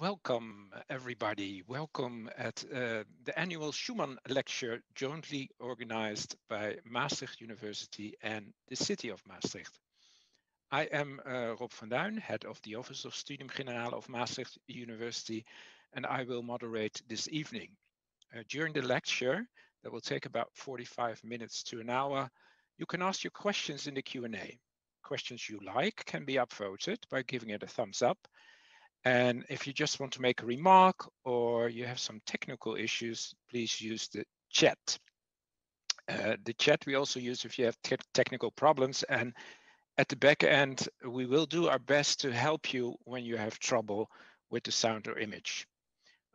Welcome, everybody. Welcome at uh, the annual Schuman Lecture jointly organized by Maastricht University and the city of Maastricht. I am uh, Rob van Duin, head of the Office of Studium Generale of Maastricht University, and I will moderate this evening. Uh, during the lecture, that will take about 45 minutes to an hour, you can ask your questions in the Q&A. Questions you like can be upvoted by giving it a thumbs up, and if you just want to make a remark or you have some technical issues, please use the chat. Uh, the chat we also use if you have te technical problems. And at the back end, we will do our best to help you when you have trouble with the sound or image.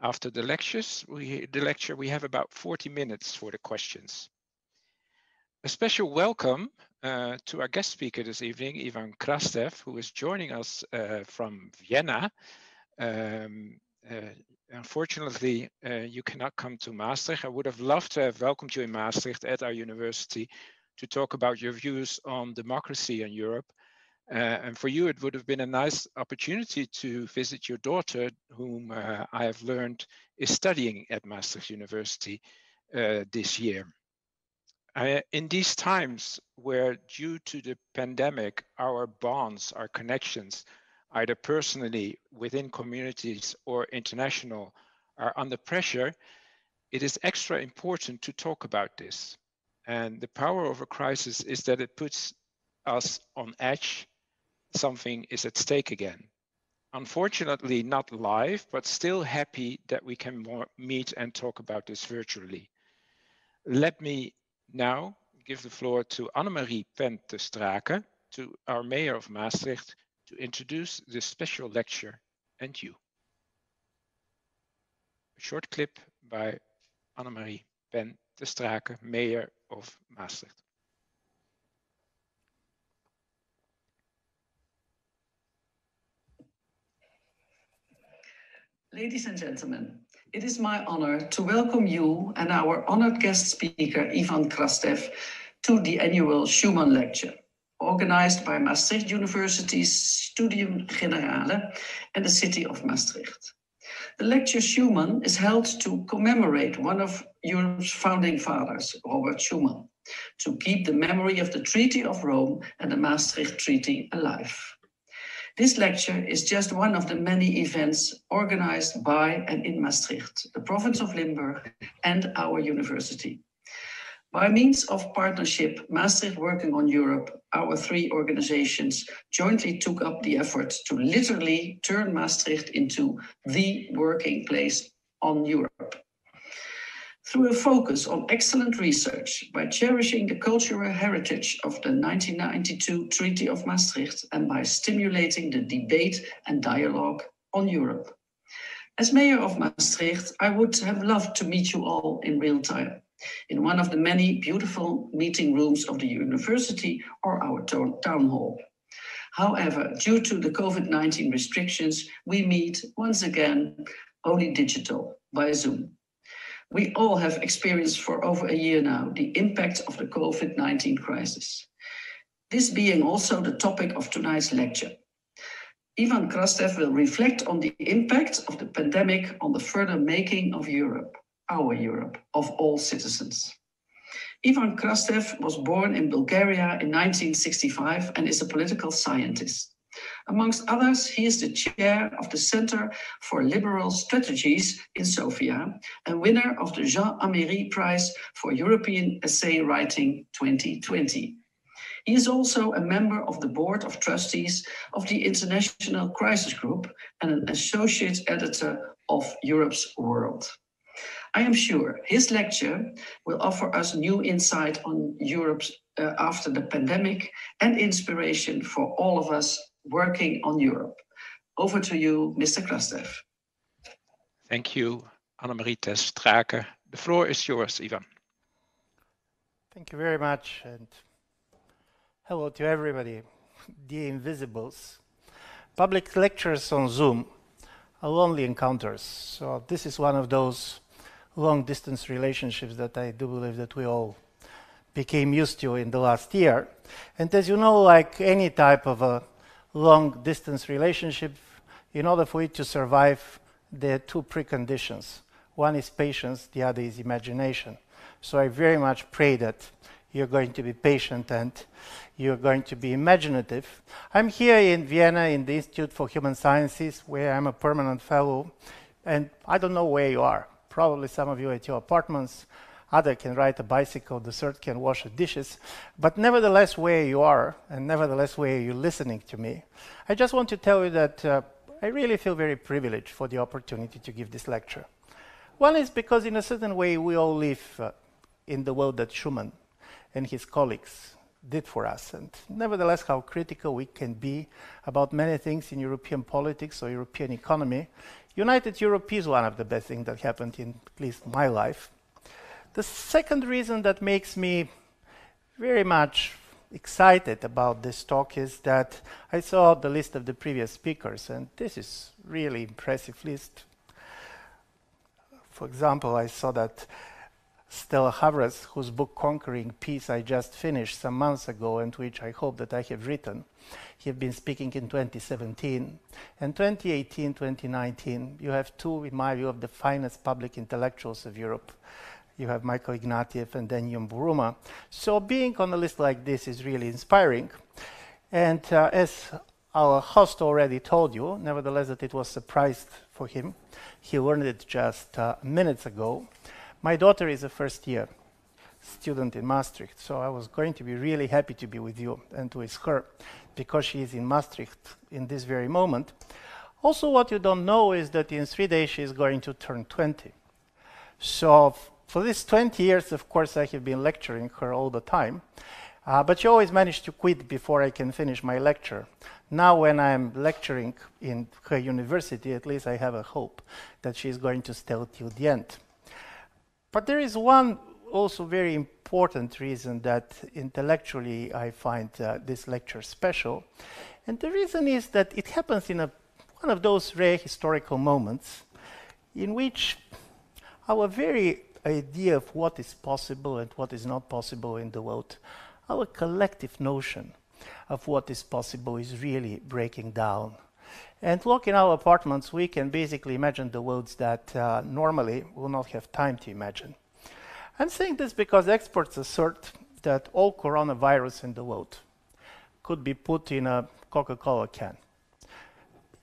After the lectures, we, the lecture, we have about 40 minutes for the questions. A special welcome uh, to our guest speaker this evening, Ivan Krastev, who is joining us uh, from Vienna. Um, uh, unfortunately, uh, you cannot come to Maastricht. I would have loved to have welcomed you in Maastricht at our university to talk about your views on democracy in Europe. Uh, and for you, it would have been a nice opportunity to visit your daughter, whom I have learned is studying at Maastricht University this year. In these times where due to the pandemic, our bonds, our connections, either personally within communities or international are under pressure, it is extra important to talk about this. And the power of a crisis is that it puts us on edge. Something is at stake again. Unfortunately, not live, but still happy that we can more meet and talk about this virtually. Let me now give the floor to Annemarie Penn-te Strake, to our mayor of Maastricht, to introduce this special lecture and you. A short clip by Annemarie Pen te Strake, mayor of Maastricht. Ladies and gentlemen, it is my honor to welcome you and our honored guest speaker, Ivan Krastev, to the annual Schuman Lecture, organized by Maastricht University's Studium Generale and the city of Maastricht. The lecture Schuman is held to commemorate one of Europe's founding fathers, Robert Schuman, to keep the memory of the Treaty of Rome and the Maastricht Treaty alive. This lecture is just one of the many events organized by and in Maastricht, the province of Limburg, and our university. By means of partnership, Maastricht Working on Europe, our three organizations jointly took up the effort to literally turn Maastricht into the working place on Europe through a focus on excellent research by cherishing the cultural heritage of the 1992 Treaty of Maastricht and by stimulating the debate and dialogue on Europe. As mayor of Maastricht, I would have loved to meet you all in real time in one of the many beautiful meeting rooms of the university or our town hall. However, due to the COVID-19 restrictions, we meet once again only digital by Zoom. We all have experienced for over a year now the impact of the COVID 19 crisis. This being also the topic of tonight's lecture. Ivan Krastev will reflect on the impact of the pandemic on the further making of Europe, our Europe, of all citizens. Ivan Krastev was born in Bulgaria in 1965 and is a political scientist. Amongst others, he is the chair of the Center for Liberal Strategies in Sofia and winner of the Jean Améry Prize for European Essay Writing 2020. He is also a member of the Board of Trustees of the International Crisis Group and an associate editor of Europe's World. I am sure his lecture will offer us new insight on Europe uh, after the pandemic and inspiration for all of us working on Europe. Over to you, Mr. Krastev. Thank you, Annemarie Strake. The floor is yours, Ivan. Thank you very much, and hello to everybody, the invisibles. Public lectures on Zoom are lonely encounters, so this is one of those long-distance relationships that I do believe that we all became used to in the last year. And as you know, like any type of a long distance relationship, in order for it to survive, there are two preconditions. One is patience, the other is imagination. So I very much pray that you're going to be patient and you're going to be imaginative. I'm here in Vienna in the Institute for Human Sciences, where I'm a permanent fellow, and I don't know where you are. Probably some of you at your apartments, other can ride a bicycle, the third can wash the dishes. But nevertheless, where you are, and nevertheless, where you're listening to me, I just want to tell you that uh, I really feel very privileged for the opportunity to give this lecture. One is because, in a certain way, we all live uh, in the world that Schuman and his colleagues did for us. And nevertheless, how critical we can be about many things in European politics or European economy. United Europe is one of the best things that happened in at least my life. The second reason that makes me very much excited about this talk is that I saw the list of the previous speakers, and this is really impressive list. For example, I saw that Stella Ghervas, whose book Conquering Peace I just finished some months ago and which I hope that I have written, he have been speaking in 2017. And 2018, 2019, you have two, in my view, of the finest public intellectuals of Europe you have Michael Ignatieff and Denyum Buruma. So being on a list like this is really inspiring. And uh, as our host already told you, nevertheless, that it was surprised for him. He learned it just uh, minutes ago. My daughter is a first year student in Maastricht, so I was going to be really happy to be with you and with her because she is in Maastricht in this very moment. Also, what you don't know is that in three days she is going to turn 20. So for these 20 years, of course, I have been lecturing her all the time, uh, but she always managed to quit before I can finish my lecture. Now, when I'm lecturing in her university, at least I have a hope that she's going to stay till the end. But there is one also very important reason that intellectually I find uh, this lecture special. And the reason is that it happens in a, one of those rare historical moments in which our very idea of what is possible and what is not possible in the world, our collective notion of what is possible is really breaking down. And look in our apartments, we can basically imagine the worlds that uh, normally will not have time to imagine. I'm saying this because experts assert that all coronavirus in the world could be put in a Coca-Cola can.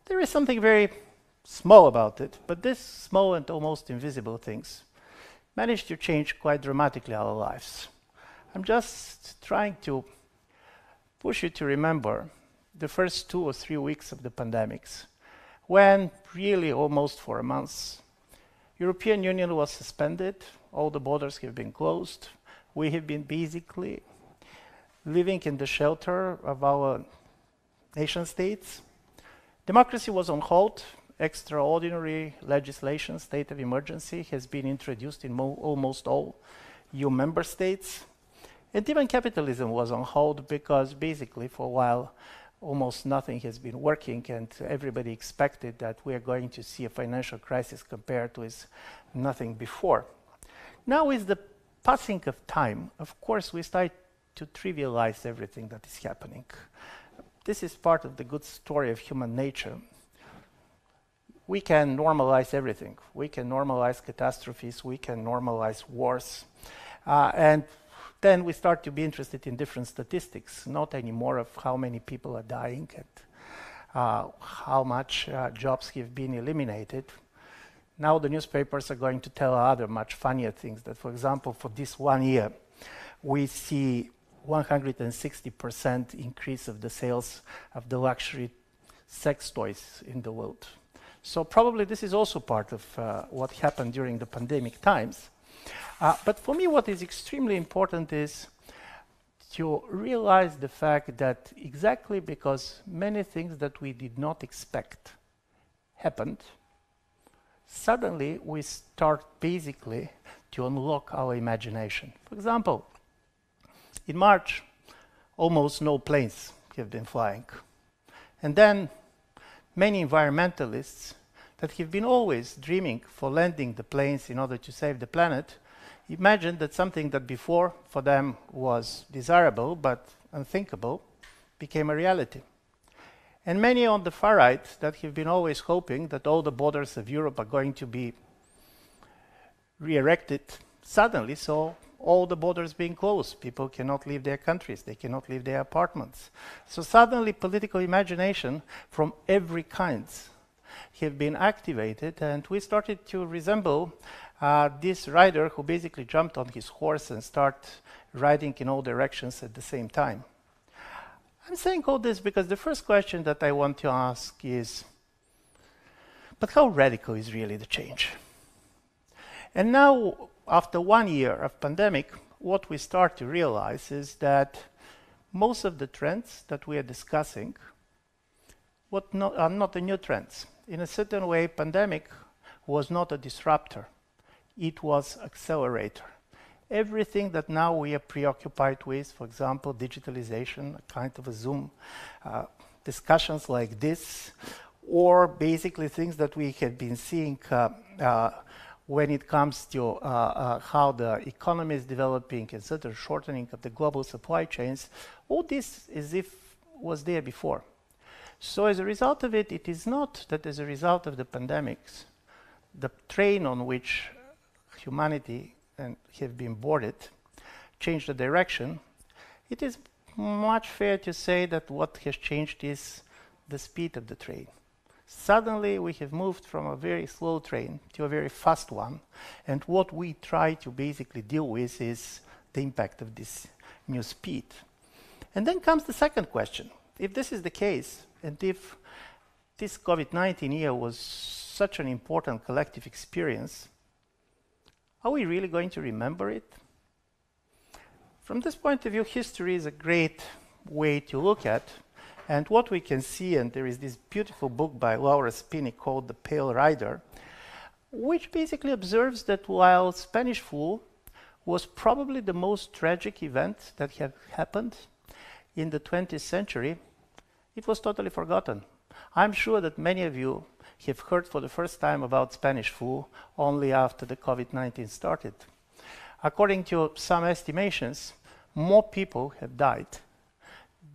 There is something very small about it, but these small and almost invisible things managed to change quite dramatically our lives. I'm just trying to push you to remember the first two or three weeks of the pandemics, when really almost for a month, European Union was suspended, all the borders have been closed, we have been basically living in the shelter of our nation states. Democracy was on hold, extraordinary legislation, state of emergency, has been introduced in almost all EU member states. And even capitalism was on hold because basically for a while almost nothing has been working and everybody expected that we are going to see a financial crisis compared with nothing before. Now with the passing of time, of course we start to trivialize everything that is happening. This is part of the good story of human nature we can normalize everything. We can normalize catastrophes, we can normalize wars. Uh, and then we start to be interested in different statistics, not anymore of how many people are dying and uh, how much uh, jobs have been eliminated. Now the newspapers are going to tell other much funnier things that, for example, for this one year, we see 160% increase of the sales of the luxury sex toys in the world. So probably this is also part of uh, what happened during the pandemic times. Uh, but for me, what is extremely important is to realize the fact that exactly because many things that we did not expect happened, suddenly we start basically to unlock our imagination. For example, in March, almost no planes have been flying. And then many environmentalists that have been always dreaming for landing the planes in order to save the planet imagined that something that before for them was desirable but unthinkable became a reality. And many on the far right that have been always hoping that all the borders of Europe are going to be re-erected suddenly saw all the borders being closed. People cannot leave their countries, they cannot leave their apartments. So suddenly political imagination from every kind have been activated and we started to resemble uh, this rider who basically jumped on his horse and start riding in all directions at the same time. I'm saying all this because the first question that I want to ask is, but how radical is really the change? And now, after one year of pandemic, what we start to realize is that most of the trends that we are discussing not, are not the new trends. In a certain way, pandemic was not a disruptor. It was accelerator. Everything that now we are preoccupied with, for example, digitalization, a kind of a Zoom, uh, discussions like this, or basically things that we have been seeing uh, uh, when it comes to uh, uh, how the economy is developing and of shortening of the global supply chains, all this as if was there before. So as a result of it, it is not that as a result of the pandemics, the train on which humanity and have been boarded changed the direction. It is much fair to say that what has changed is the speed of the train. Suddenly, we have moved from a very slow train to a very fast one. And what we try to basically deal with is the impact of this new speed. And then comes the second question. If this is the case, and if this COVID-19 year was such an important collective experience, are we really going to remember it? From this point of view, history is a great way to look at and what we can see, and there is this beautiful book by Laura Spinney called The Pale Rider, which basically observes that while Spanish flu was probably the most tragic event that had happened in the 20th century, it was totally forgotten. I'm sure that many of you have heard for the first time about Spanish flu only after the COVID-19 started. According to some estimations, more people have died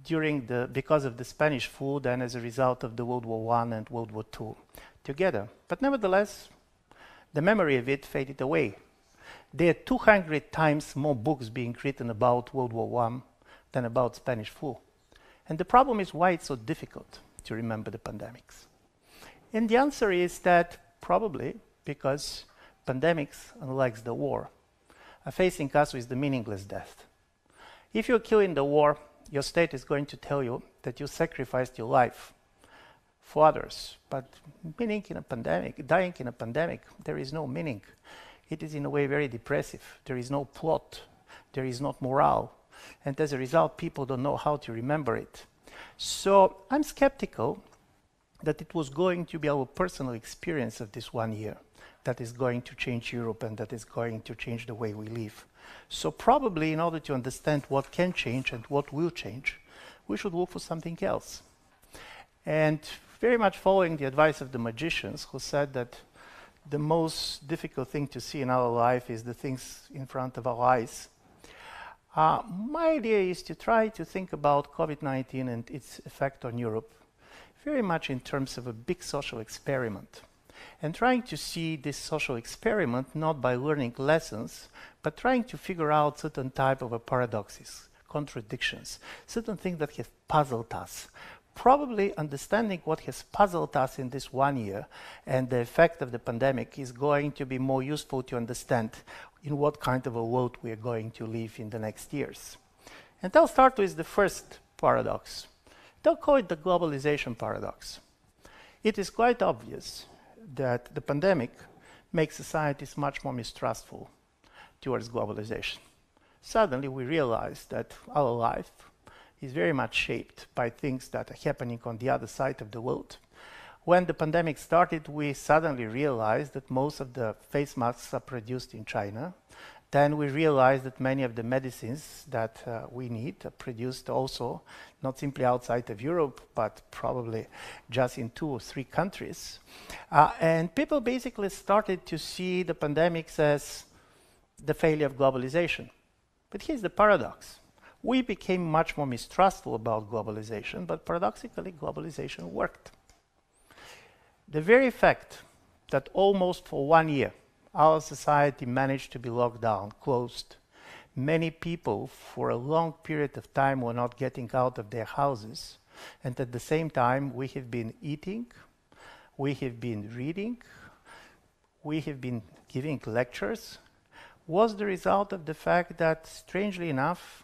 during the, because of the Spanish flu and as a result of the World War I and World War II together. But nevertheless, the memory of it faded away. There are 200 times more books being written about World War I than about Spanish flu. And the problem is why it's so difficult to remember the pandemics. And the answer is that probably because pandemics, unlike the war, are facing us with the meaningless death. If you're killed in the war, your state is going to tell you that you sacrificed your life for others. But meaning in a pandemic, dying in a pandemic, there is no meaning. It is in a way very depressive. There is no plot. There is not morale. And as a result, people don't know how to remember it. So I'm skeptical that it was going to be our personal experience of this one year that is going to change Europe and that is going to change the way we live. So probably in order to understand what can change and what will change, we should look for something else. And very much following the advice of the magicians who said that the most difficult thing to see in our life is the things in front of our eyes. Uh, my idea is to try to think about COVID-19 and its effect on Europe very much in terms of a big social experiment and trying to see this social experiment not by learning lessons, but trying to figure out certain type of paradoxes, contradictions, certain things that have puzzled us. Probably understanding what has puzzled us in this one year and the effect of the pandemic is going to be more useful to understand in what kind of a world we are going to live in the next years. And I'll start with the first paradox. They'll call it the globalization paradox. It is quite obvious that the pandemic makes societies much more mistrustful towards globalization. Suddenly we realize that our life is very much shaped by things that are happening on the other side of the world. When the pandemic started, we suddenly realized that most of the face masks are produced in China then we realized that many of the medicines that uh, we need are produced also not simply outside of Europe, but probably just in two or three countries. Uh, and people basically started to see the pandemics as the failure of globalization. But here's the paradox. we became much more mistrustful about globalization, but paradoxically, globalization worked. The very fact that almost for one year our society managed to be locked down, closed, many people for a long period of time were not getting out of their houses, and at the same time, we have been eating, we have been reading, we have been giving lectures, was the result of the fact that, strangely enough,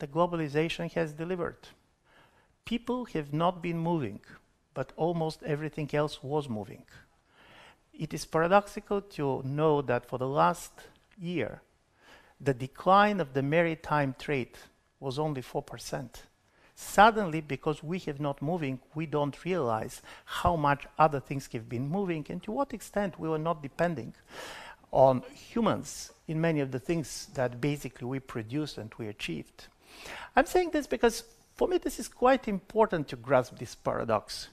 the globalization has delivered. People have not been moving, but almost everything else was moving. It is paradoxical to know that for the last year, the decline of the maritime trade was only 4%. Suddenly, because we have not moving, we don't realize how much other things have been moving and to what extent we were not depending on humans in many of the things that basically we produced and we achieved. I'm saying this because for me this is quite important to grasp this paradox.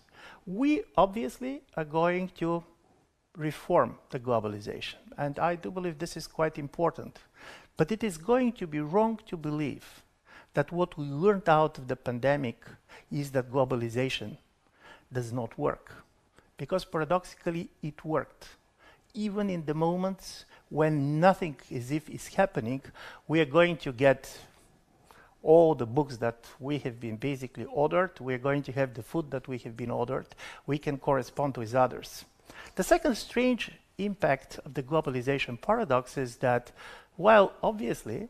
We obviously are going to reform the globalization, and I do believe this is quite important. But it is going to be wrong to believe that what we learned out of the pandemic is that globalization does not work. Because paradoxically, it worked. Even in the moments when nothing as if is happening, we are going to get all the books that we have been basically ordered. We're going to have the food that we have been ordered. We can correspond with others. The second strange impact of the globalization paradox is that while obviously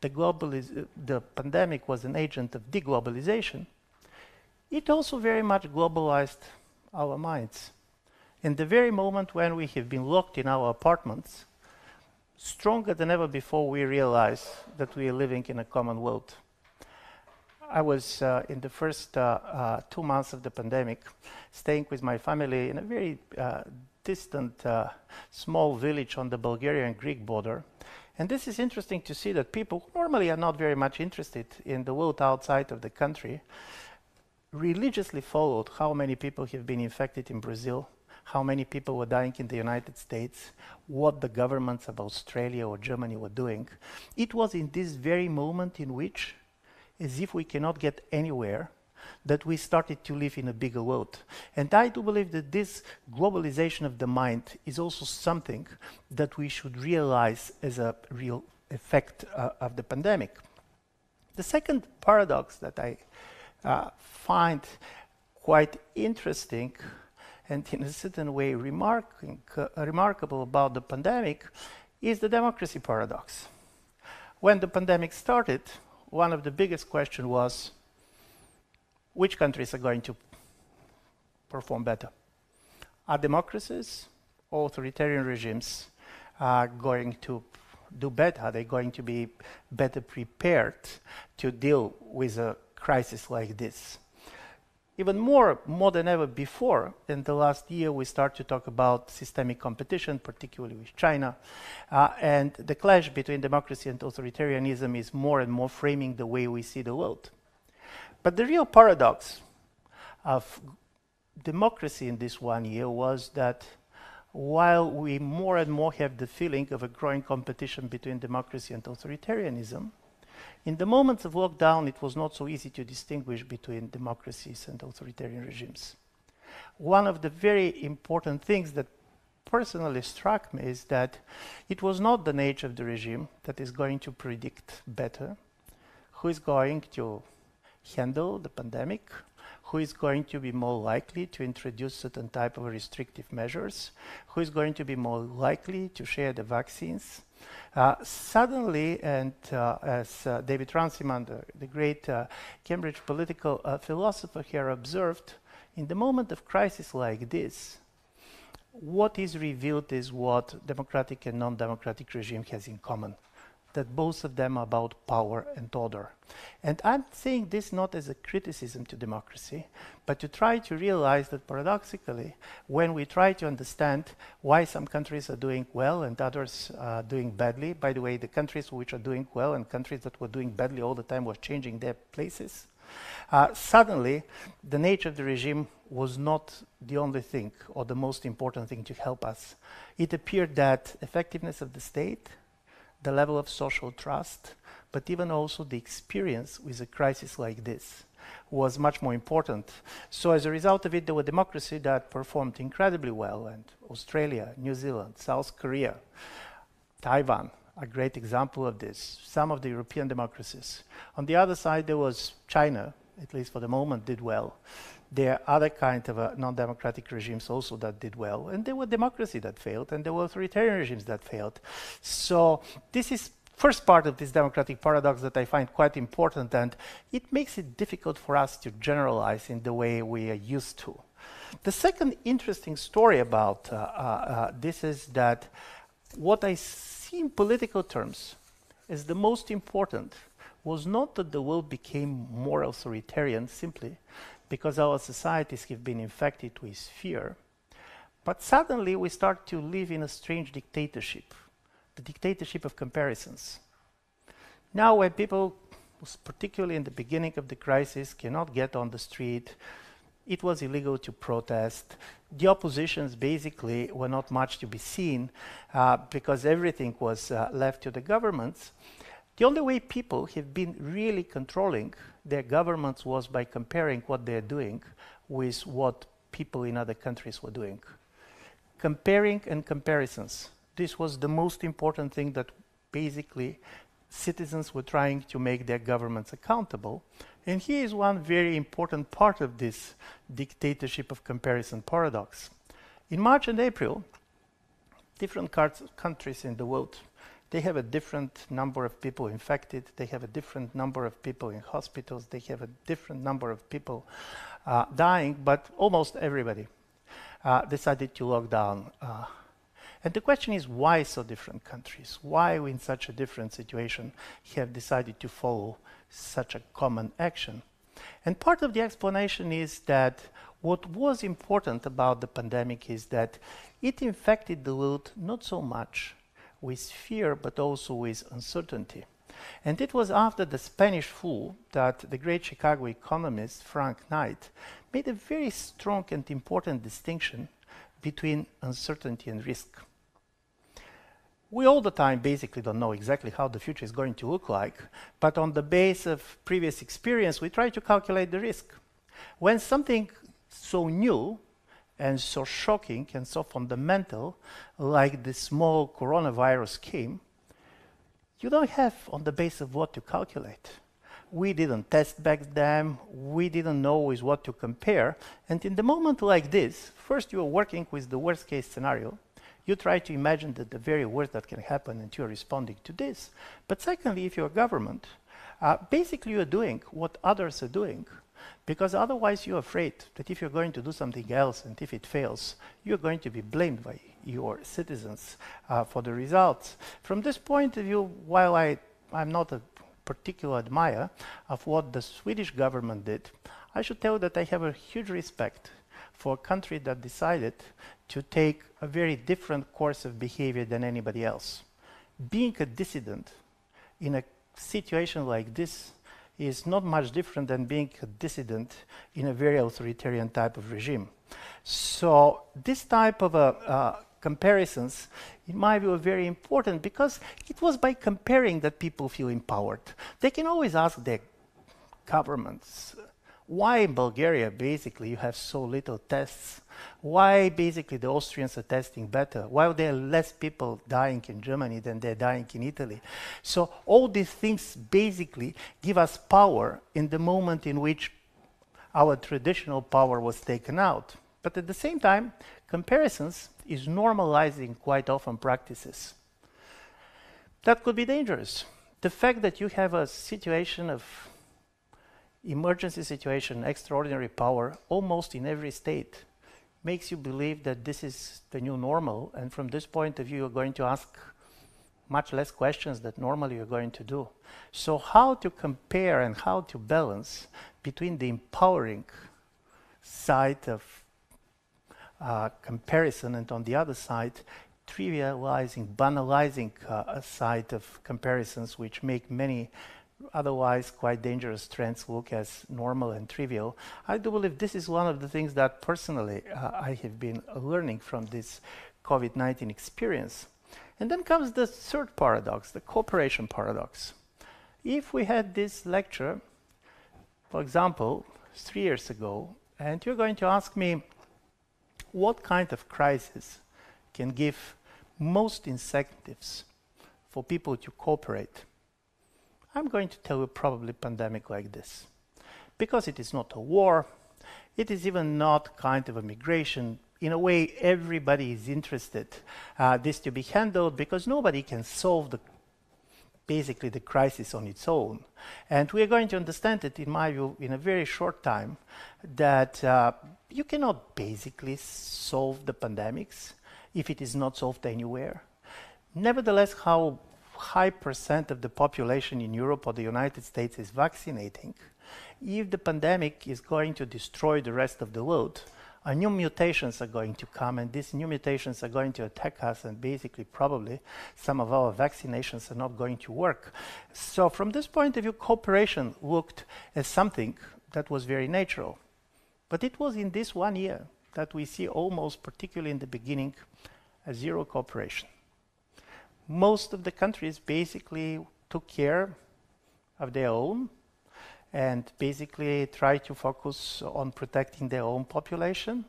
the, the pandemic was an agent of deglobalization, it also very much globalized our minds. In the very moment when we have been locked in our apartments, stronger than ever before, we realize that we are living in a common world. I was uh, in the first uh, uh, two months of the pandemic staying with my family in a very uh, distant uh, small village on the Bulgarian Greek border. And this is interesting to see that people who normally are not very much interested in the world outside of the country religiously followed how many people have been infected in Brazil, how many people were dying in the United States, what the governments of Australia or Germany were doing. It was in this very moment in which, as if we cannot get anywhere, that we started to live in a bigger world. And I do believe that this globalization of the mind is also something that we should realize as a real effect uh, of the pandemic. The second paradox that I uh, find quite interesting and in a certain way remarking, uh, remarkable about the pandemic is the democracy paradox. When the pandemic started, one of the biggest questions was which countries are going to perform better? Are democracies or authoritarian regimes are going to do better? Are they going to be better prepared to deal with a crisis like this? Even more, more than ever before, in the last year, we start to talk about systemic competition, particularly with China. Uh, and the clash between democracy and authoritarianism is more and more framing the way we see the world. But the real paradox of democracy in this one year was that while we more and more have the feeling of a growing competition between democracy and authoritarianism, in the moments of lockdown, it was not so easy to distinguish between democracies and authoritarian regimes. One of the very important things that personally struck me is that it was not the nature of the regime that is going to predict better, who is going to handle the pandemic, who is going to be more likely to introduce certain type of restrictive measures, who is going to be more likely to share the vaccines. Uh, suddenly, and uh, as uh, David Runciman, the, the great uh, Cambridge political uh, philosopher here observed, in the moment of crisis like this, what is revealed is what democratic and non-democratic regime has in common that both of them are about power and order. And I'm saying this not as a criticism to democracy, but to try to realize that paradoxically, when we try to understand why some countries are doing well and others are doing badly, by the way, the countries which are doing well and countries that were doing badly all the time were changing their places, uh, suddenly the nature of the regime was not the only thing or the most important thing to help us. It appeared that effectiveness of the state the level of social trust, but even also the experience with a crisis like this was much more important. So as a result of it, there were democracies that performed incredibly well, and Australia, New Zealand, South Korea, Taiwan, a great example of this, some of the European democracies. On the other side, there was China, at least for the moment, did well. There are other kind of uh, non-democratic regimes also that did well, and there were democracy that failed, and there were authoritarian regimes that failed. So this is first part of this democratic paradox that I find quite important, and it makes it difficult for us to generalize in the way we are used to. The second interesting story about uh, uh, uh this is that what I see in political terms as the most important was not that the world became more authoritarian simply because our societies have been infected with fear, but suddenly we start to live in a strange dictatorship, the dictatorship of comparisons. Now when people, particularly in the beginning of the crisis, cannot get on the street, it was illegal to protest. The oppositions basically were not much to be seen uh, because everything was uh, left to the governments. The only way people have been really controlling their governments was by comparing what they're doing with what people in other countries were doing. Comparing and comparisons. This was the most important thing that basically citizens were trying to make their governments accountable. And here is one very important part of this dictatorship of comparison paradox. In March and April, different countries in the world, they have a different number of people infected, they have a different number of people in hospitals, they have a different number of people uh, dying, but almost everybody uh, decided to lock down uh, and the question is why so different countries? Why we in such a different situation have decided to follow such a common action? And part of the explanation is that what was important about the pandemic is that it infected the world not so much with fear but also with uncertainty. And it was after the Spanish flu that the great Chicago economist Frank Knight made a very strong and important distinction between uncertainty and risk we all the time basically don't know exactly how the future is going to look like, but on the base of previous experience, we try to calculate the risk. When something so new and so shocking and so fundamental, like the small coronavirus came, you don't have on the base of what to calculate. We didn't test back then, we didn't know with what to compare, and in the moment like this, first you are working with the worst case scenario, you try to imagine that the very worst that can happen and you're responding to this. But secondly, if you're a government, uh, basically you're doing what others are doing because otherwise you're afraid that if you're going to do something else and if it fails, you're going to be blamed by your citizens uh, for the results. From this point of view, while I, I'm not a particular admirer of what the Swedish government did, I should tell that I have a huge respect for a country that decided to take a very different course of behavior than anybody else. Being a dissident in a situation like this is not much different than being a dissident in a very authoritarian type of regime. So this type of uh, uh, comparisons, in my view, are very important because it was by comparing that people feel empowered. They can always ask their governments, why in Bulgaria basically you have so little tests? Why basically the Austrians are testing better? Why there are less people dying in Germany than they're dying in Italy? So all these things basically give us power in the moment in which our traditional power was taken out. But at the same time, comparisons is normalizing quite often practices. That could be dangerous. The fact that you have a situation of emergency situation, extraordinary power, almost in every state, makes you believe that this is the new normal. And from this point of view, you're going to ask much less questions that normally you're going to do. So how to compare and how to balance between the empowering side of uh, comparison and on the other side, trivializing, banalizing uh, a side of comparisons which make many otherwise quite dangerous trends look as normal and trivial. I do believe this is one of the things that personally uh, I have been learning from this COVID-19 experience. And then comes the third paradox, the cooperation paradox. if we had this lecture, for example, three years ago, and you're going to ask me what kind of crisis can give most incentives for people to cooperate, I'm going to tell you probably pandemic like this. Because it is not a war, it is even not kind of a migration. In a way, everybody is interested uh, this to be handled because nobody can solve the basically the crisis on its own. And we are going to understand it, in my view, in a very short time, that uh, you cannot basically solve the pandemics if it is not solved anywhere. Nevertheless, how high percent of the population in Europe or the United States is vaccinating, if the pandemic is going to destroy the rest of the world, uh, new mutations are going to come and these new mutations are going to attack us and basically probably some of our vaccinations are not going to work. So from this point of view, cooperation looked as something that was very natural. But it was in this one year that we see almost, particularly in the beginning, a zero cooperation. Most of the countries basically took care of their own and basically try to focus on protecting their own population.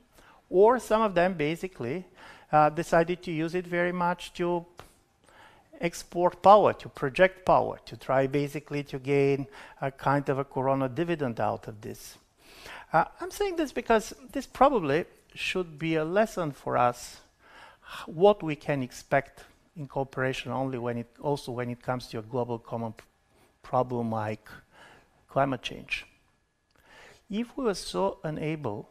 Or some of them basically uh, decided to use it very much to export power, to project power, to try basically to gain a kind of a corona dividend out of this. Uh, I'm saying this because this probably should be a lesson for us what we can expect in cooperation only when it also when it comes to a global common problem like climate change. If we were so unable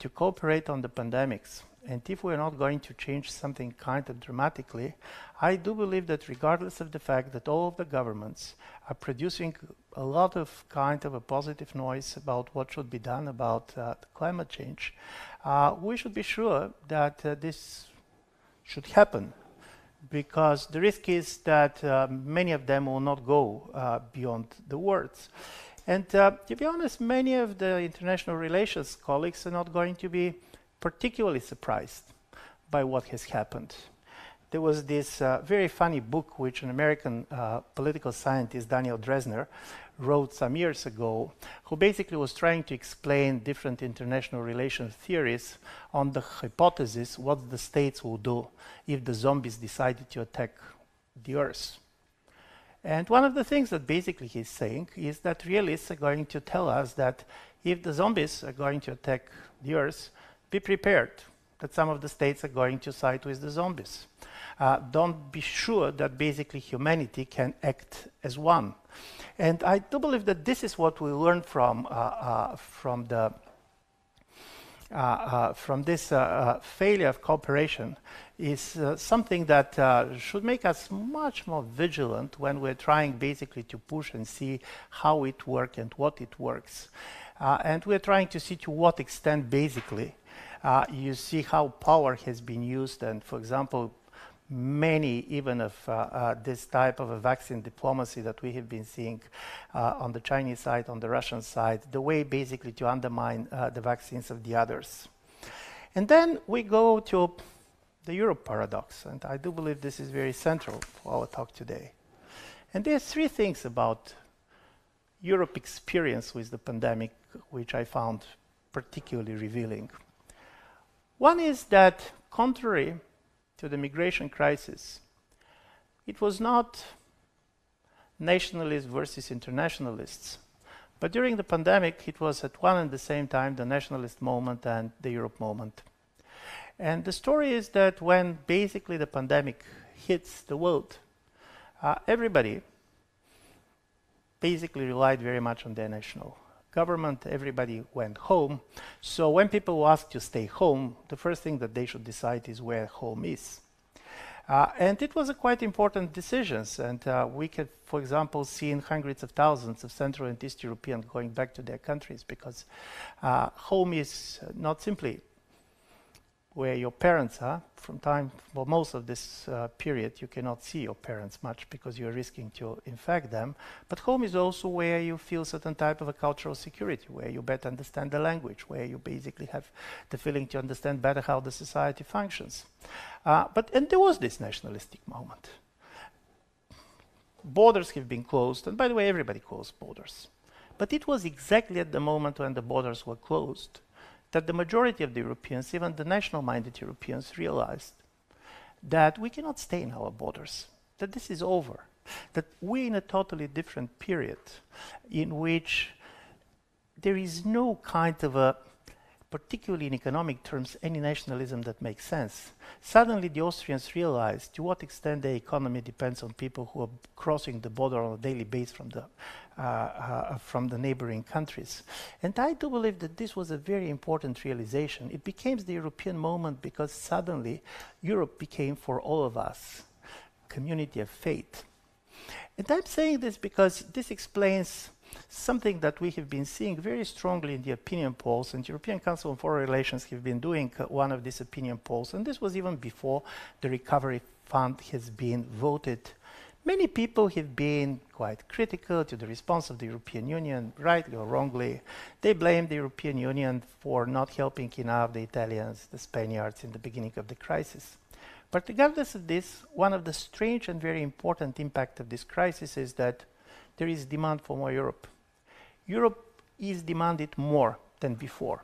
to cooperate on the pandemics, and if we're not going to change something kind of dramatically, I do believe that regardless of the fact that all of the governments are producing a lot of kind of a positive noise about what should be done about uh, climate change, uh, we should be sure that uh, this should happen because the risk is that uh, many of them will not go uh, beyond the words. And uh, to be honest, many of the international relations colleagues are not going to be particularly surprised by what has happened. There was this uh, very funny book which an American uh, political scientist, Daniel Drezner, wrote some years ago, who basically was trying to explain different international relations theories on the hypothesis what the states will do if the zombies decided to attack the Earth. And one of the things that basically he's saying is that realists are going to tell us that if the zombies are going to attack the Earth, be prepared that some of the states are going to side with the zombies. Uh, don't be sure that basically humanity can act as one. And I do believe that this is what we learned from, uh, uh, from, the, uh, uh, from this uh, failure of cooperation is something that should make us much more vigilant when we're trying basically to push and see how it works and what it works. and we're trying to see to what extent basically uh, you see how power has been used and for example many even of uh, uh, this type of a vaccine diplomacy that we have been seeing uh, on the Chinese side, on the Russian side, the way basically to undermine uh, the vaccines of the others. And then we go to the Europe paradox, and I do believe this is very central for our talk today. And there's three things about Europe experience with the pandemic which I found particularly revealing. One is that contrary to the migration crisis, it was not nationalists versus internationalists. But during the pandemic, it was at one and the same time the nationalist moment and the Europe moment. And the story is that when basically the pandemic hits the world, uh, everybody basically relied very much on their national government, everybody went home. So when people asked to stay home, the first thing that they should decide is where home is. Uh, and it was a quite important decisions. And uh, we could, for example, see in hundreds of thousands of Central and East Europeans going back to their countries because uh, home is not simply where your parents are. From time, well, most of this uh, period, you cannot see your parents much because you're risking to infect them. But home is also where you feel certain type of a cultural security, where you better understand the language, where you basically have the feeling to understand better how the society functions. Uh, but and there was this nationalistic moment. borders have been closed, and by the way, everybody closed borders. But it was exactly at the moment when the borders were closed that the majority of the Europeans, even the national-minded Europeans, realized that we cannot stay in our borders, that this is over, that we're in a totally different period in which there is no kind of a particularly in economic terms, any nationalism that makes sense. Suddenly, the Austrians realized to what extent their economy depends on people who are crossing the border on a daily basis from the uh, uh, from the neighboring countries. And I do believe that this was a very important realization. It became the European moment because suddenly Europe became for all of us a community of faith. And I'm saying this because this explains something that we have been seeing very strongly in the opinion polls, and European Council on Foreign Relations have been doing uh, one of these opinion polls, and this was even before the recovery fund has been voted. Many people have been quite critical to the response of the European Union, rightly or wrongly. They blame the European Union for not helping enough the Italians, the Spaniards in the beginning of the crisis. But regardless of this, one of the strange and very important impact of this crisis is that there is demand for more Europe. Europe is demanded more than before.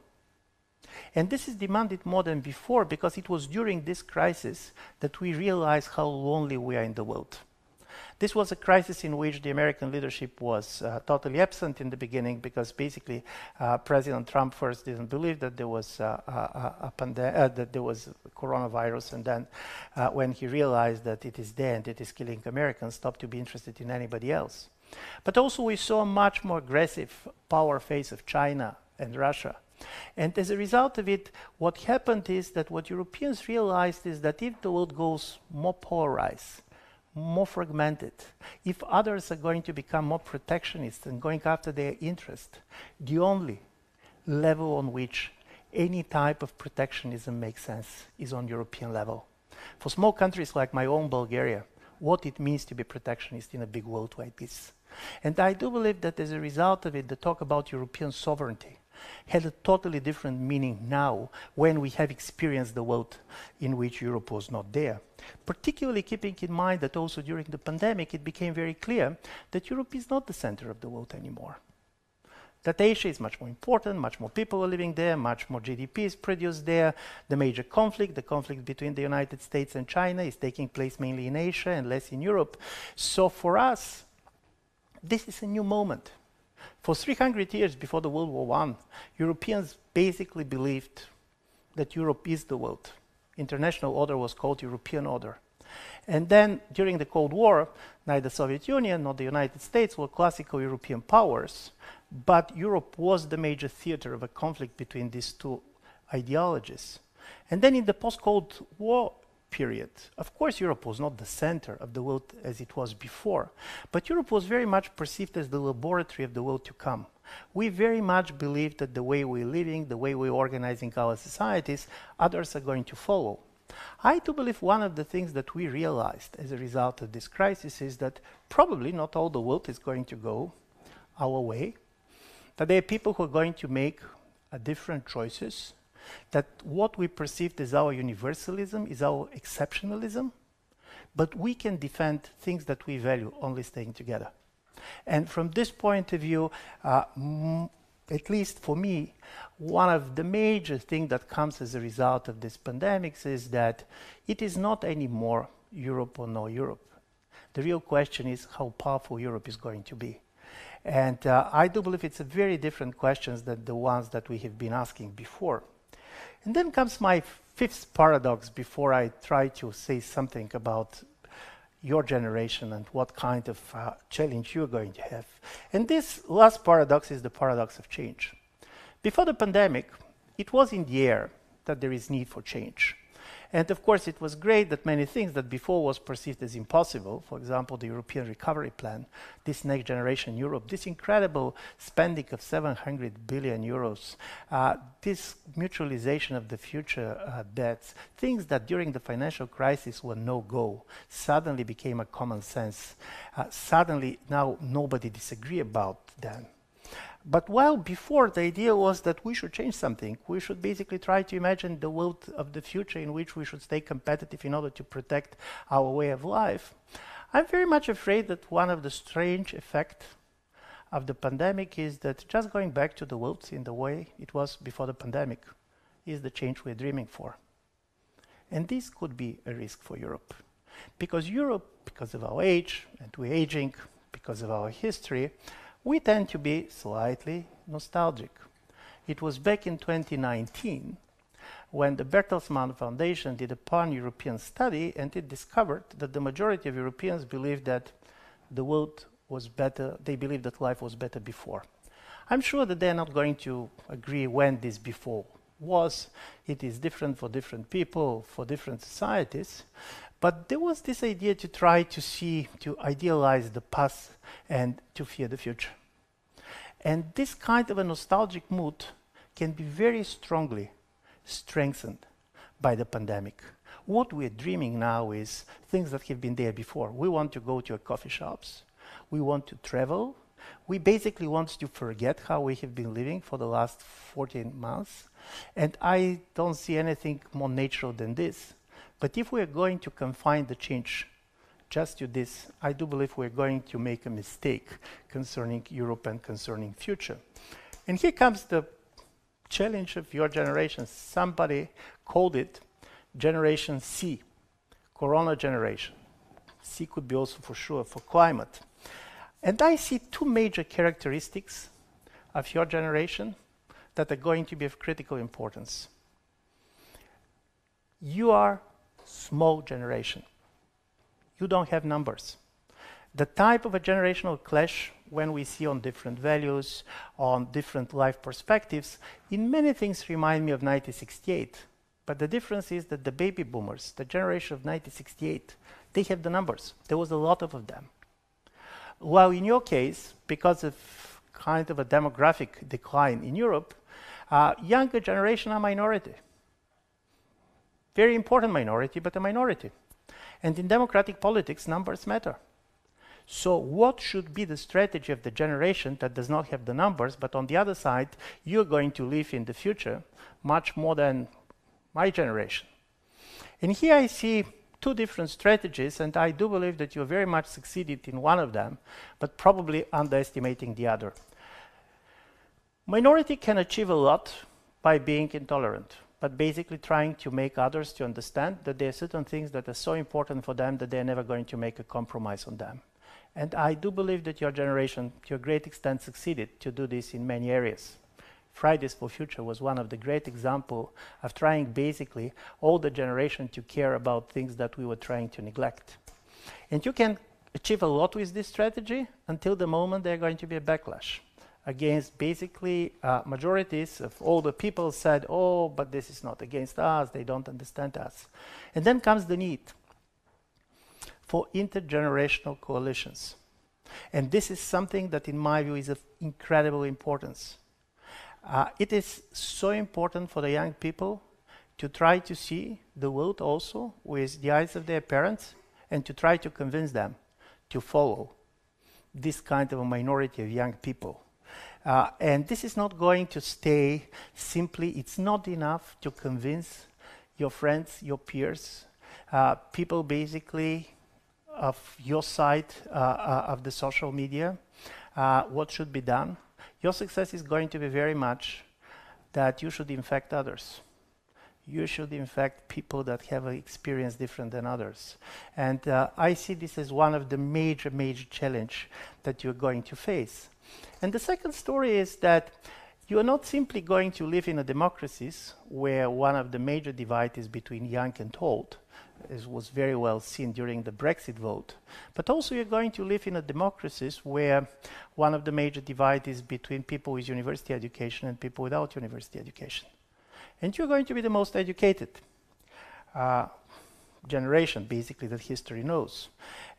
And this is demanded more than before because it was during this crisis that we realized how lonely we are in the world. This was a crisis in which the American leadership was uh, totally absent in the beginning because basically uh, President Trump first didn't believe that there was uh, a, a uh, that there was coronavirus, and then uh, when he realized that it is there and it is killing Americans, stopped to be interested in anybody else. But also we saw a much more aggressive power face of China and Russia. And as a result of it, what happened is that what Europeans realized is that if the world goes more polarized, more fragmented, if others are going to become more protectionist and going after their interest, the only level on which any type of protectionism makes sense is on European level. For small countries like my own Bulgaria, what it means to be protectionist in a big world like this and I do believe that as a result of it, the talk about European sovereignty had a totally different meaning now when we have experienced the world in which Europe was not there. Particularly keeping in mind that also during the pandemic it became very clear that Europe is not the center of the world anymore. That Asia is much more important, much more people are living there, much more GDP is produced there. The major conflict, the conflict between the United States and China, is taking place mainly in Asia and less in Europe. So for us, this is a new moment. For 300 years before the World War I, Europeans basically believed that Europe is the world. International order was called European order. And then during the Cold War, neither the Soviet Union nor the United States were classical European powers, but Europe was the major theater of a conflict between these two ideologies. And then in the post-Cold War period. Of course, Europe was not the center of the world as it was before, but Europe was very much perceived as the laboratory of the world to come. We very much believe that the way we're living, the way we're organizing our societies, others are going to follow. I do believe one of the things that we realized as a result of this crisis is that probably not all the world is going to go our way, that there are people who are going to make different choices, that what we perceived as our universalism is our exceptionalism, but we can defend things that we value only staying together. And from this point of view, uh, at least for me, one of the major things that comes as a result of this pandemic is that it is not anymore Europe or no Europe. The real question is how powerful Europe is going to be. And uh, I do believe it's a very different questions than the ones that we have been asking before. And then comes my fifth paradox before I try to say something about your generation and what kind of uh, challenge you're going to have. And this last paradox is the paradox of change. Before the pandemic, it was in the air that there is need for change. And of course, it was great that many things that before was perceived as impossible, for example, the European Recovery Plan, this next generation Europe, this incredible spending of 700 billion euros, uh, this mutualization of the future uh, debts, things that during the financial crisis were no-go, suddenly became a common sense. Uh, suddenly, now nobody disagree about them. But while before the idea was that we should change something, we should basically try to imagine the world of the future in which we should stay competitive in order to protect our way of life. I'm very much afraid that one of the strange effects of the pandemic is that just going back to the world in the way it was before the pandemic is the change we're dreaming for. And this could be a risk for Europe. Because Europe, because of our age, and we're aging, because of our history, we tend to be slightly nostalgic. It was back in 2019 when the Bertelsmann Foundation did a pan-European study and it discovered that the majority of Europeans believed that the world was better, they believed that life was better before. I'm sure that they're not going to agree when this before was. It is different for different people, for different societies. But there was this idea to try to see, to idealize the past and to fear the future. And this kind of a nostalgic mood can be very strongly strengthened by the pandemic. What we're dreaming now is things that have been there before. We want to go to coffee shops. We want to travel. We basically want to forget how we have been living for the last 14 months. And I don't see anything more natural than this. But if we're going to confine the change just to this, I do believe we're going to make a mistake concerning Europe and concerning future. And here comes the challenge of your generation. Somebody called it Generation C, Corona generation. C could be also for sure for climate. And I see two major characteristics of your generation that are going to be of critical importance. You are small generation. You don't have numbers. The type of a generational clash when we see on different values, on different life perspectives, in many things remind me of 1968. But the difference is that the baby boomers, the generation of 1968, they have the numbers. There was a lot of them. While in your case, because of kind of a demographic decline in Europe, uh, younger generation are minority. Very important minority, but a minority. And in democratic politics, numbers matter. So what should be the strategy of the generation that does not have the numbers, but on the other side, you're going to live in the future much more than my generation. And here I see two different strategies, and I do believe that you very much succeeded in one of them, but probably underestimating the other. Minority can achieve a lot by being intolerant, but basically trying to make others to understand that there are certain things that are so important for them that they're never going to make a compromise on them. And I do believe that your generation, to a great extent, succeeded to do this in many areas. Fridays for Future was one of the great examples of trying basically all the generation to care about things that we were trying to neglect. And you can achieve a lot with this strategy until the moment there's going to be a backlash against basically uh, majorities of all the people said, oh, but this is not against us, they don't understand us. And then comes the need for intergenerational coalitions. And this is something that, in my view, is of incredible importance. Uh, it is so important for the young people to try to see the world also with the eyes of their parents and to try to convince them to follow this kind of a minority of young people. Uh, and this is not going to stay simply, it's not enough to convince your friends, your peers, uh, people basically of your side uh, uh, of the social media, uh, what should be done. Your success is going to be very much that you should infect others. You should infect people that have an experience different than others. And uh, I see this as one of the major, major challenge that you're going to face. And the second story is that you are not simply going to live in a democracies where one of the major divide is between young and old, as was very well seen during the Brexit vote. But also you're going to live in a democracies where one of the major divides is between people with university education and people without university education. And you're going to be the most educated uh, generation, basically, that history knows.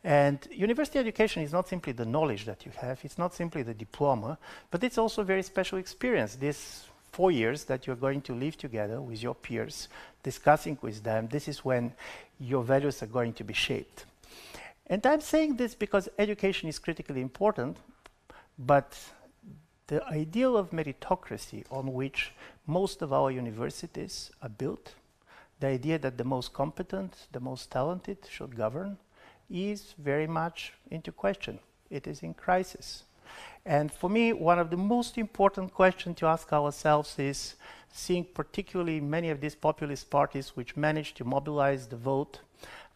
And university education is not simply the knowledge that you have, it's not simply the diploma, but it's also a very special experience. This four years that you're going to live together with your peers, discussing with them, this is when your values are going to be shaped. And I'm saying this because education is critically important, but the ideal of meritocracy on which most of our universities are built, the idea that the most competent, the most talented should govern, is very much into question. It is in crisis. And for me, one of the most important questions to ask ourselves is seeing particularly many of these populist parties which managed to mobilize the vote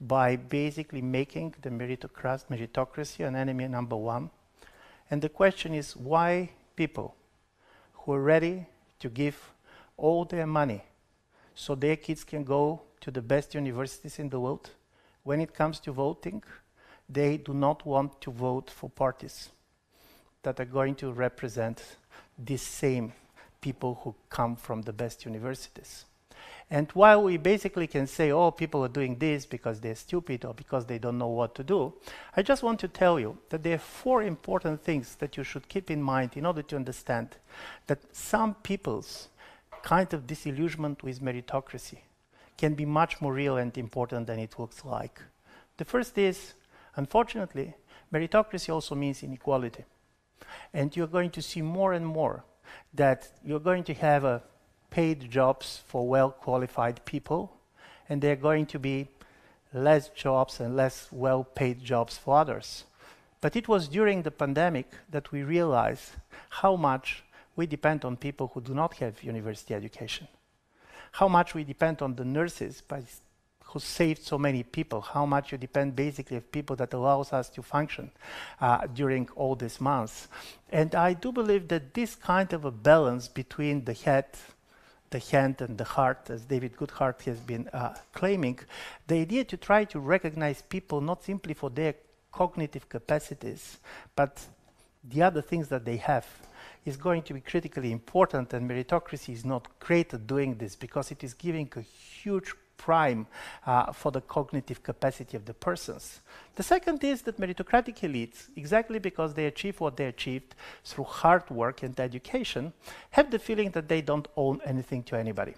by basically making the meritocracy an enemy number one. And the question is why people who are ready to give all their money so their kids can go to the best universities in the world, when it comes to voting, they do not want to vote for parties that are going to represent these same people who come from the best universities. And while we basically can say, oh, people are doing this because they're stupid or because they don't know what to do, I just want to tell you that there are four important things that you should keep in mind in order to understand that some people's kind of disillusionment with meritocracy can be much more real and important than it looks like. The first is, unfortunately, meritocracy also means inequality. And you're going to see more and more that you're going to have uh, paid jobs for well-qualified people, and there are going to be less jobs and less well-paid jobs for others. But it was during the pandemic that we realized how much we depend on people who do not have university education. How much we depend on the nurses by who saved so many people, how much you depend basically of people that allows us to function uh, during all these months. And I do believe that this kind of a balance between the head, the hand and the heart, as David Goodhart has been uh, claiming, the idea to try to recognize people not simply for their cognitive capacities, but the other things that they have is going to be critically important and meritocracy is not great at doing this because it is giving a huge prime uh, for the cognitive capacity of the persons. The second is that meritocratic elites, exactly because they achieve what they achieved through hard work and education, have the feeling that they don't own anything to anybody.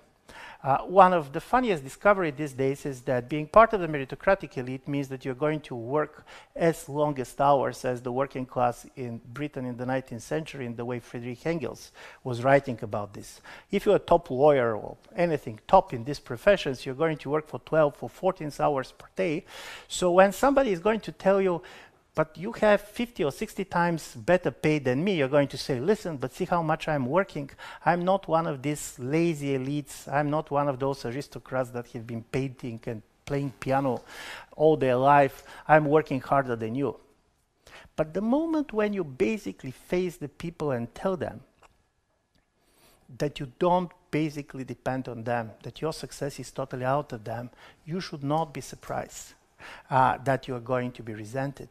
Uh, one of the funniest discovery these days is that being part of the meritocratic elite means that you're going to work as longest hours as the working class in Britain in the 19th century in the way Friedrich Engels was writing about this. If you're a top lawyer or anything top in these professions, you're going to work for 12 or 14 hours per day. So when somebody is going to tell you, but you have 50 or 60 times better pay than me, you're going to say, listen, but see how much I'm working. I'm not one of these lazy elites. I'm not one of those aristocrats that have been painting and playing piano all their life. I'm working harder than you. But the moment when you basically face the people and tell them that you don't basically depend on them, that your success is totally out of them, you should not be surprised uh, that you are going to be resented.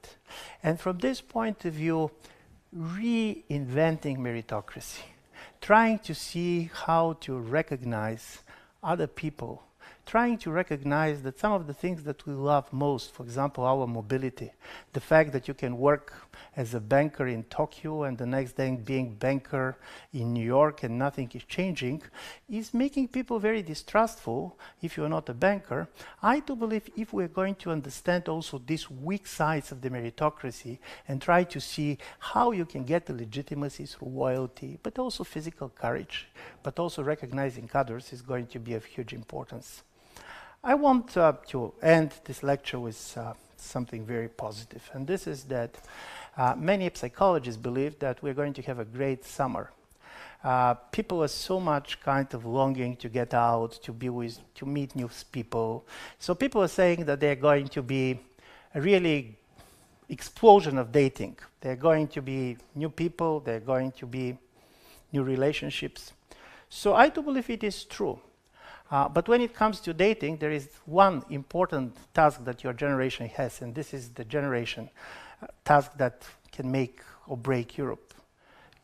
And from this point of view, reinventing meritocracy, trying to see how to recognize other people trying to recognize that some of the things that we love most, for example, our mobility, the fact that you can work as a banker in Tokyo and the next day being banker in New York and nothing is changing, is making people very distrustful if you're not a banker. I do believe if we're going to understand also these weak sides of the meritocracy and try to see how you can get the legitimacy through loyalty, but also physical courage, but also recognizing others is going to be of huge importance. I want uh, to end this lecture with uh, something very positive, and this is that uh, many psychologists believe that we're going to have a great summer. Uh, people are so much kind of longing to get out, to be with, to meet new people. So people are saying that they're going to be a really explosion of dating. They're going to be new people, they're going to be new relationships. So I do believe it is true. Uh, but when it comes to dating, there is one important task that your generation has, and this is the generation uh, task that can make or break Europe.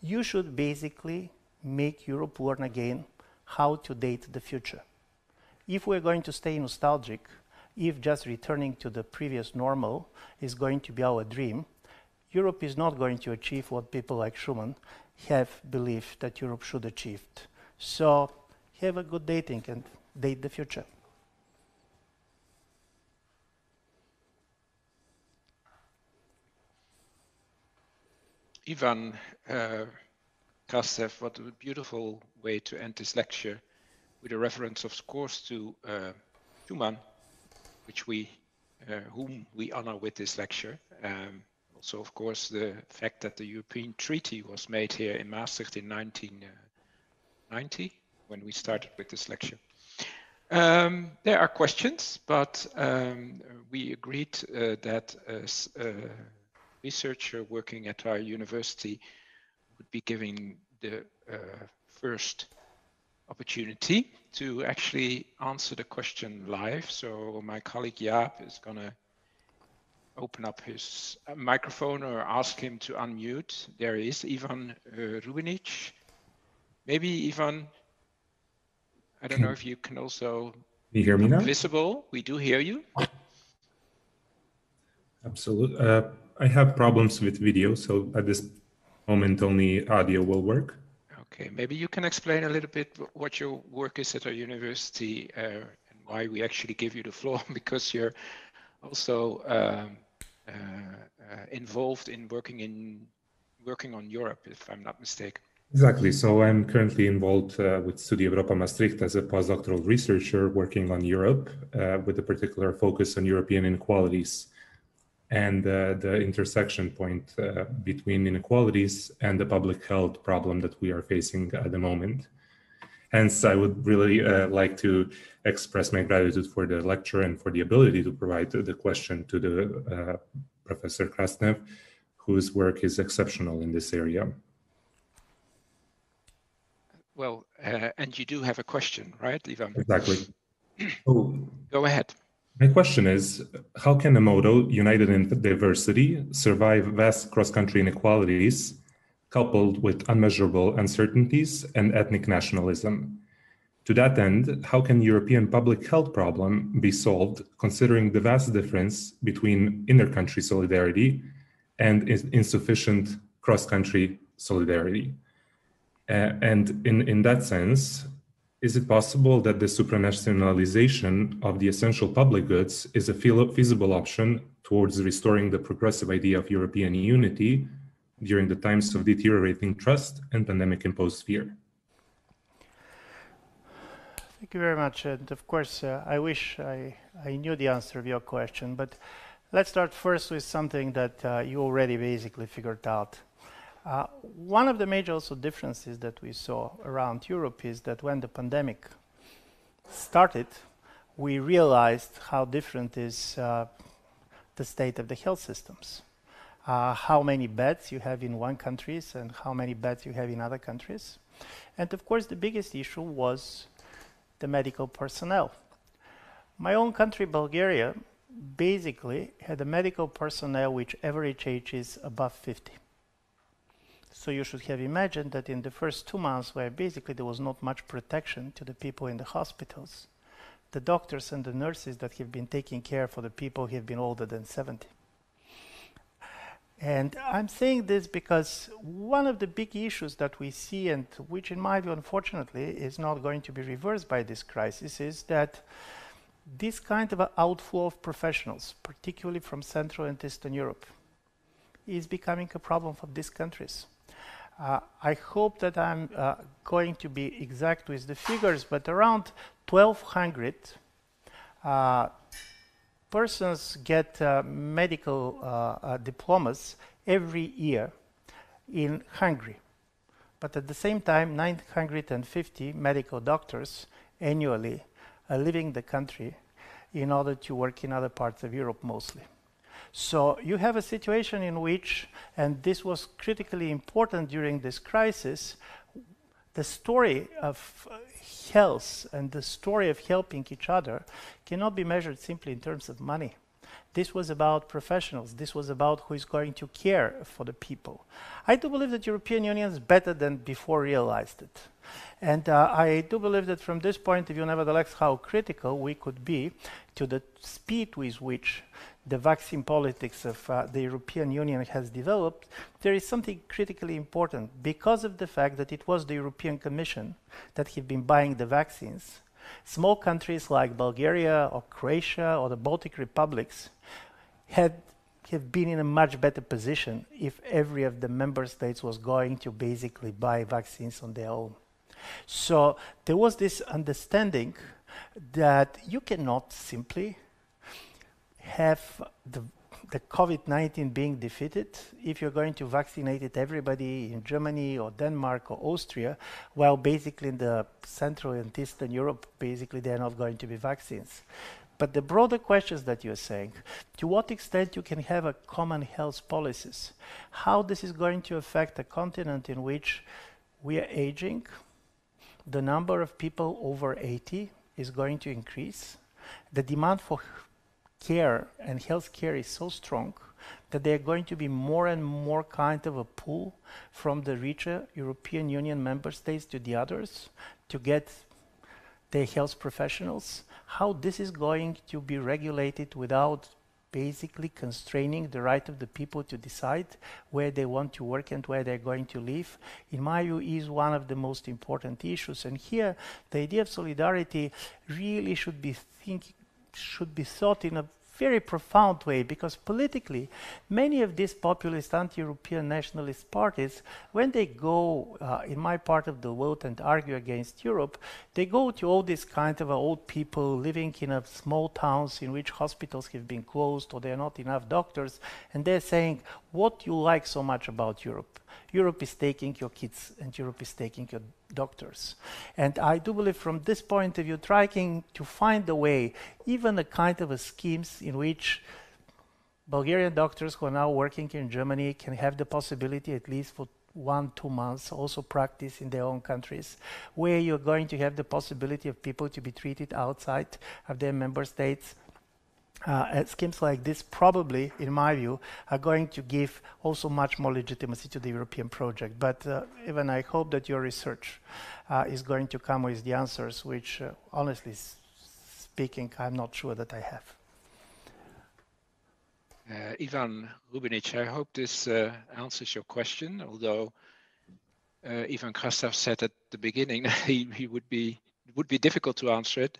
You should basically make Europe learn again how to date the future. If we're going to stay nostalgic, if just returning to the previous normal is going to be our dream, Europe is not going to achieve what people like Schuman have believed that Europe should achieve. So have a good dating and date the future. Ivan uh, Krastev, what a beautiful way to end this lecture with a reference, of course, to uh, Schuman, which we uh, whom we honor with this lecture. Um, also, of course, the fact that the European Treaty was made here in Maastricht in 1990 when we started with this lecture. Um, there are questions, but um, we agreed uh, that as a researcher working at our university would be giving the uh, first opportunity to actually answer the question live. So my colleague Jaap is going to open up his uh, microphone or ask him to unmute. There is Ivan uh, Rubinic. Maybe Ivan, I don't know if you can also you hear me now? Visible, we do hear you. Absolutely. Uh, I have problems with video, so at this moment only audio will work. Okay, maybe you can explain a little bit what your work is at our university uh, and why we actually give you the floor, because you're also um, uh, uh, involved in working in working on Europe, if I'm not mistaken. Exactly. So I'm currently involved uh, with Studio Europa Maastricht as a postdoctoral researcher working on Europe uh, with a particular focus on European inequalities and uh, the intersection point uh, between inequalities and the public health problem that we are facing at the moment. Hence, I would really uh, like to express my gratitude for the lecture and for the ability to provide the question to the uh, Professor Krastev, whose work is exceptional in this area. Well, uh, and you do have a question, right, Ivan? Exactly. Oh, Go ahead. My question is How can a motto, united in diversity, survive vast cross country inequalities coupled with unmeasurable uncertainties and ethnic nationalism? To that end, how can European public health problem be solved considering the vast difference between inter-country solidarity and insufficient cross-country solidarity? Uh, and in, in that sense, is it possible that the supranationalization of the essential public goods is a feasible option towards restoring the progressive idea of European unity during the times of deteriorating trust and pandemic imposed fear? Thank you very much. And of course, uh, I wish I, I knew the answer of your question, but let's start first with something that uh, you already basically figured out. Uh, one of the major also differences that we saw around Europe is that when the pandemic started, we realized how different is uh, the state of the health systems. Uh, how many beds you have in one country and how many beds you have in other countries. And of course, the biggest issue was the medical personnel. My own country, Bulgaria, basically had a medical personnel which average age is above 50. So you should have imagined that in the first two months, where basically there was not much protection to the people in the hospitals, the doctors and the nurses that have been taking care for the people who have been older than 70. And I'm saying this because one of the big issues that we see, and which in my view, unfortunately, is not going to be reversed by this crisis, is that this kind of outflow of professionals, particularly from Central and Eastern Europe, is becoming a problem for these countries. Uh, I hope that I'm uh, going to be exact with the figures, but around 1,200 uh, persons get uh, medical uh, uh, diplomas every year in Hungary. But at the same time, 950 medical doctors annually are leaving the country in order to work in other parts of Europe mostly. So you have a situation in which, and this was critically important during this crisis, the story of health and the story of helping each other cannot be measured simply in terms of money. This was about professionals. This was about who is going to care for the people. I do believe that European Union is better than before realized it. And uh, I do believe that from this point of view, nevertheless, how critical we could be to the speed with which the vaccine politics of uh, the European Union has developed, there is something critically important because of the fact that it was the European Commission that had been buying the vaccines. Small countries like Bulgaria or Croatia or the Baltic republics had have been in a much better position if every of the member states was going to basically buy vaccines on their own. So there was this understanding that you cannot simply have the the COVID-19 being defeated, if you're going to vaccinate everybody in Germany or Denmark or Austria, while basically in the Central and Eastern Europe, basically they're not going to be vaccines. But the broader questions that you're saying, to what extent you can have a common health policies, how this is going to affect a continent in which we are aging, the number of people over 80 is going to increase, the demand for care and health care is so strong that they're going to be more and more kind of a pull from the richer European Union member states to the others to get their health professionals. How this is going to be regulated without basically constraining the right of the people to decide where they want to work and where they're going to live, in my view, is one of the most important issues. And here, the idea of solidarity really should be think, should be thought in a very profound way because politically, many of these populist anti-European nationalist parties, when they go uh, in my part of the world and argue against Europe, they go to all these kind of uh, old people living in uh, small towns in which hospitals have been closed or there are not enough doctors, and they're saying, what you like so much about Europe? Europe is taking your kids and Europe is taking your doctors. And I do believe from this point of view, trying to find a way, even a kind of a schemes in which Bulgarian doctors who are now working in Germany can have the possibility at least for one, two months also practice in their own countries, where you're going to have the possibility of people to be treated outside of their member states uh, schemes like this probably, in my view, are going to give also much more legitimacy to the European project. But uh, even I hope that your research uh, is going to come with the answers, which, uh, honestly speaking, I'm not sure that I have. Uh, Ivan Rubinic, I hope this uh, answers your question, although Ivan Krastev said at the beginning he, he would be it would be difficult to answer it.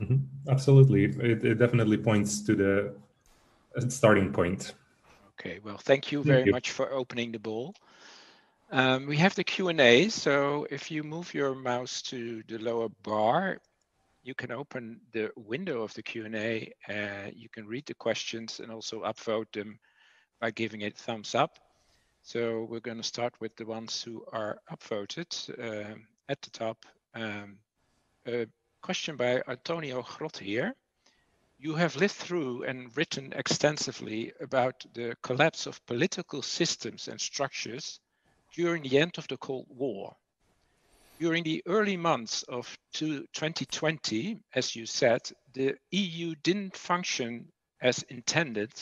Mm-hmm. Absolutely, it, it, definitely points to the uh, starting point. Okay, well, thank you very thank you. much for opening the ball. Um, we have the Q&A, so if you move your mouse to the lower bar, you can open the window of the Q&A. Uh, you can read the questions and also upvote them by giving it thumbs up. So we're going to start with the ones who are upvoted uh, at the top. Um, uh, question by Antonio Grot here. You have lived through and written extensively about the collapse of political systems and structures during the end of the Cold War. During the early months of 2020, as you said, the EU didn't function as intended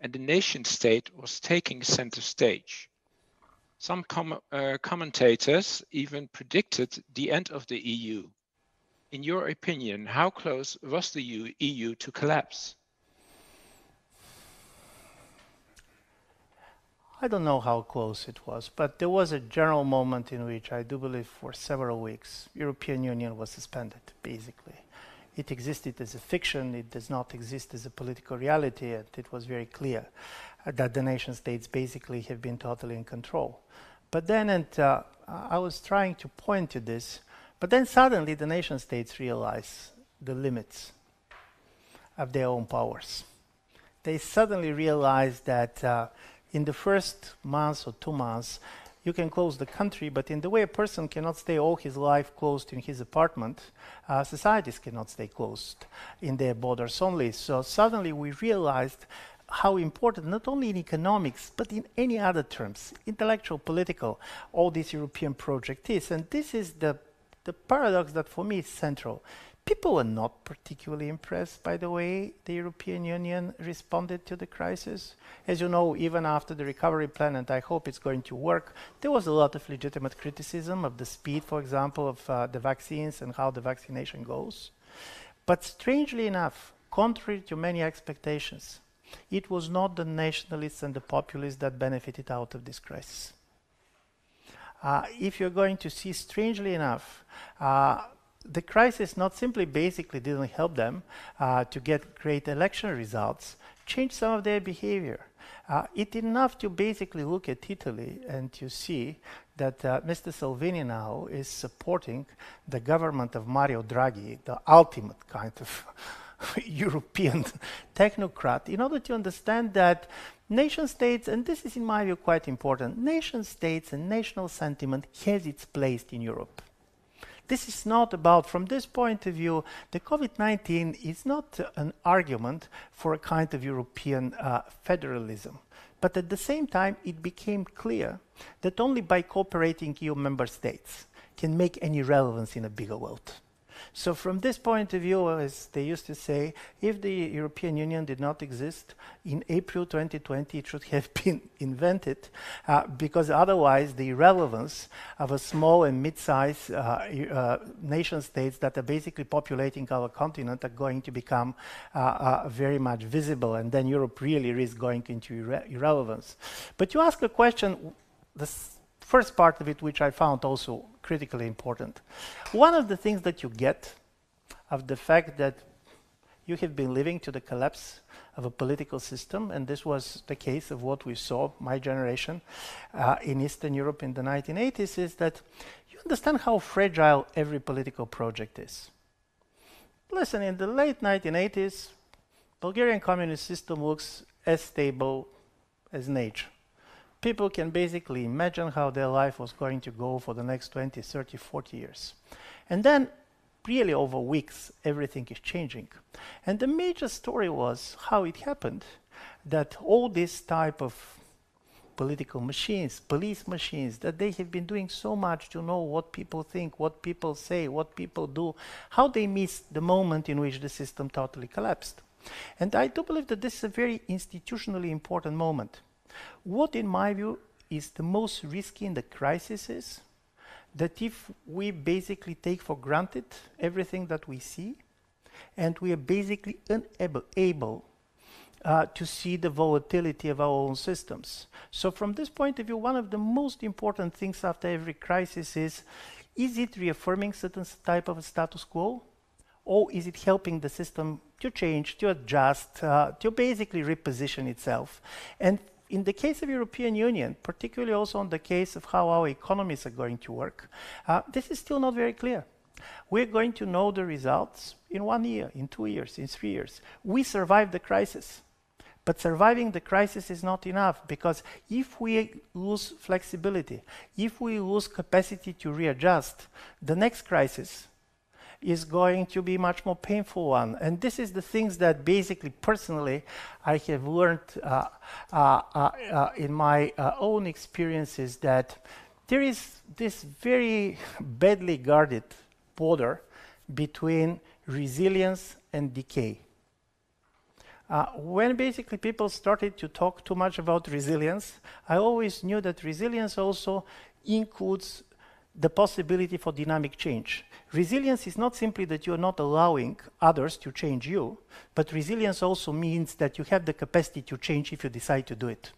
and the nation state was taking center stage. Some com uh, commentators even predicted the end of the EU in your opinion, how close was the EU to collapse? I don't know how close it was, but there was a general moment in which I do believe for several weeks European Union was suspended, basically. It existed as a fiction, it does not exist as a political reality, and it was very clear that the nation states basically have been totally in control. But then, and uh, I was trying to point to this, but then suddenly the nation states realize the limits of their own powers. They suddenly realize that uh, in the first month or two months, you can close the country, but in the way a person cannot stay all his life closed in his apartment, uh, societies cannot stay closed in their borders only. So suddenly we realized how important, not only in economics, but in any other terms, intellectual, political, all this European project is. And this is the the paradox that for me is central. People were not particularly impressed by the way the European Union responded to the crisis. As you know, even after the recovery plan, and I hope it's going to work, there was a lot of legitimate criticism of the speed, for example, of uh, the vaccines and how the vaccination goes. But strangely enough, contrary to many expectations, it was not the nationalists and the populists that benefited out of this crisis uh, if you're going to see, strangely enough, uh, the crisis not simply basically didn't help them uh, to get great election results, changed some of their behavior. Uh, it enough to basically look at Italy and to see that uh, Mr. Salvini now is supporting the government of Mario Draghi, the ultimate kind of European technocrat in order to understand that nation states, and this is in my view quite important, nation states and national sentiment has its place in Europe. This is not about, from this point of view, the COVID-19 is not an argument for a kind of European uh, federalism. But at the same time, it became clear that only by cooperating EU member states can make any relevance in a bigger world. So from this point of view, as they used to say, if the European Union did not exist in April 2020, it should have been invented uh, because otherwise the relevance of a small and mid-sized uh, uh, nation states that are basically populating our continent are going to become uh, uh, very much visible and then Europe really is going into irre irrelevance. But you ask a question, the first part of it, which I found also critically important. One of the things that you get of the fact that you have been living to the collapse of a political system, and this was the case of what we saw, my generation, uh, in Eastern Europe in the 1980s, is that you understand how fragile every political project is. Listen, in the late 1980s, Bulgarian communist system looks as stable as nature people can basically imagine how their life was going to go for the next 20, 30, 40 years. And then, really over weeks, everything is changing. And the major story was how it happened that all this type of political machines, police machines, that they have been doing so much to know what people think, what people say, what people do, how they missed the moment in which the system totally collapsed. And I do believe that this is a very institutionally important moment. What, in my view, is the most risky in the crisis is that if we basically take for granted everything that we see, and we are basically unable able, uh, to see the volatility of our own systems. So from this point of view, one of the most important things after every crisis is, is it reaffirming certain type of a status quo? Or is it helping the system to change, to adjust, uh, to basically reposition itself? And in the case of European Union, particularly also in the case of how our economies are going to work, uh, this is still not very clear. We're going to know the results in one year, in two years, in three years. We survived the crisis. But surviving the crisis is not enough because if we lose flexibility, if we lose capacity to readjust, the next crisis is going to be much more painful one. And this is the things that basically, personally, I have learned uh, uh, uh, uh in my uh, own experiences that there is this very badly guarded border between resilience and decay. Uh, when basically people started to talk too much about resilience, I always knew that resilience also includes the possibility for dynamic change. Resilience is not simply that you're not allowing others to change you, but resilience also means that you have the capacity to change if you decide to do it.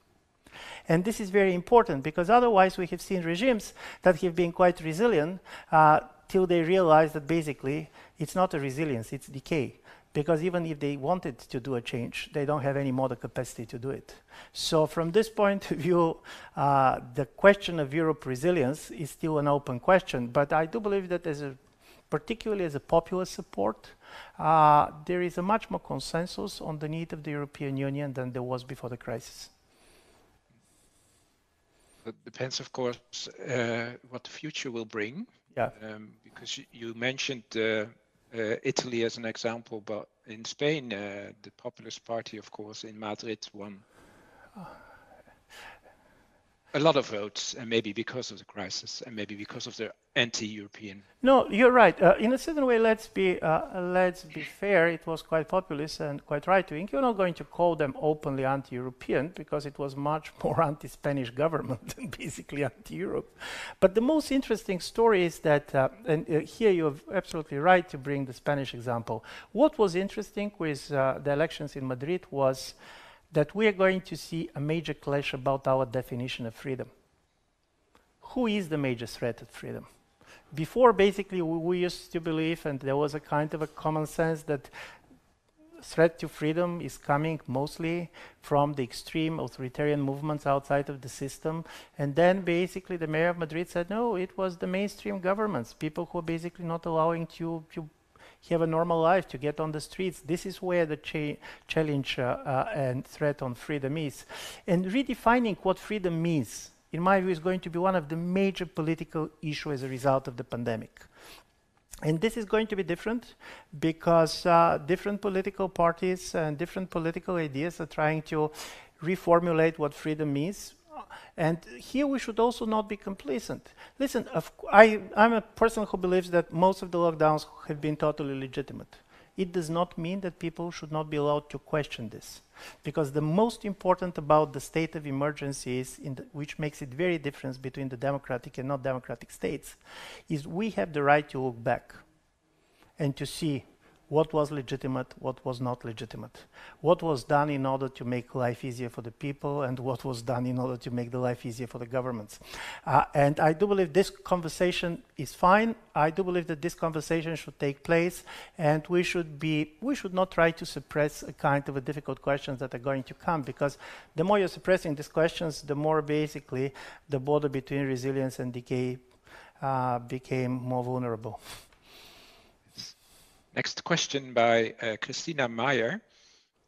And this is very important because otherwise we have seen regimes that have been quite resilient uh, till they realize that basically it's not a resilience, it's decay because even if they wanted to do a change, they don't have any more capacity to do it. So from this point of view, uh, the question of Europe resilience is still an open question, but I do believe that as a, particularly as a popular support, uh, there is a much more consensus on the need of the European Union than there was before the crisis. It depends, of course, uh, what the future will bring. Yeah. Um, because you mentioned uh, Italy as an example, but in Spain, uh, the Populist Party, of course, in Madrid won a lot of votes, and maybe because of the crisis, and maybe because of the anti-European. No, you're right. Uh, in a certain way, let's be uh, let's be fair. It was quite populist and quite right-wing. You're not going to call them openly anti-European because it was much more anti-Spanish government than basically anti-Europe. But the most interesting story is that, uh, and uh, here you're absolutely right to bring the Spanish example. What was interesting with uh, the elections in Madrid was that we are going to see a major clash about our definition of freedom. Who is the major threat of freedom? Before, basically, we, used to believe, and there was a kind of a common sense that threat to freedom is coming mostly from the extreme authoritarian movements outside of the system. And then basically the mayor of Madrid said, no, it was the mainstream governments, people who are basically not allowing you to have a normal life, to get on the streets. This is where the cha challenge uh, uh, and threat on freedom is. And redefining what freedom means, in my view, is going to be one of the major political issues as a result of the pandemic. And this is going to be different because uh, different political parties and different political ideas are trying to reformulate what freedom means. And here we should also not be complacent. Listen, I, I'm a person who believes that most of the lockdowns have been totally legitimate. It does not mean that people should not be allowed to question this. Because the most important about the state of emergency is, the, which makes it very different between the democratic and not democratic states, is we have the right to look back and to see what was legitimate, what was not legitimate, what was done in order to make life easier for the people, and what was done in order to make the life easier for the governments. Uh, and I do believe this conversation is fine. I do believe that this conversation should take place, and we should be we should not try to suppress a kind of a difficult questions that are going to come, because the more you're suppressing these questions, the more basically the border between resilience and decay uh, became more vulnerable. Next question by uh, Christina Meyer.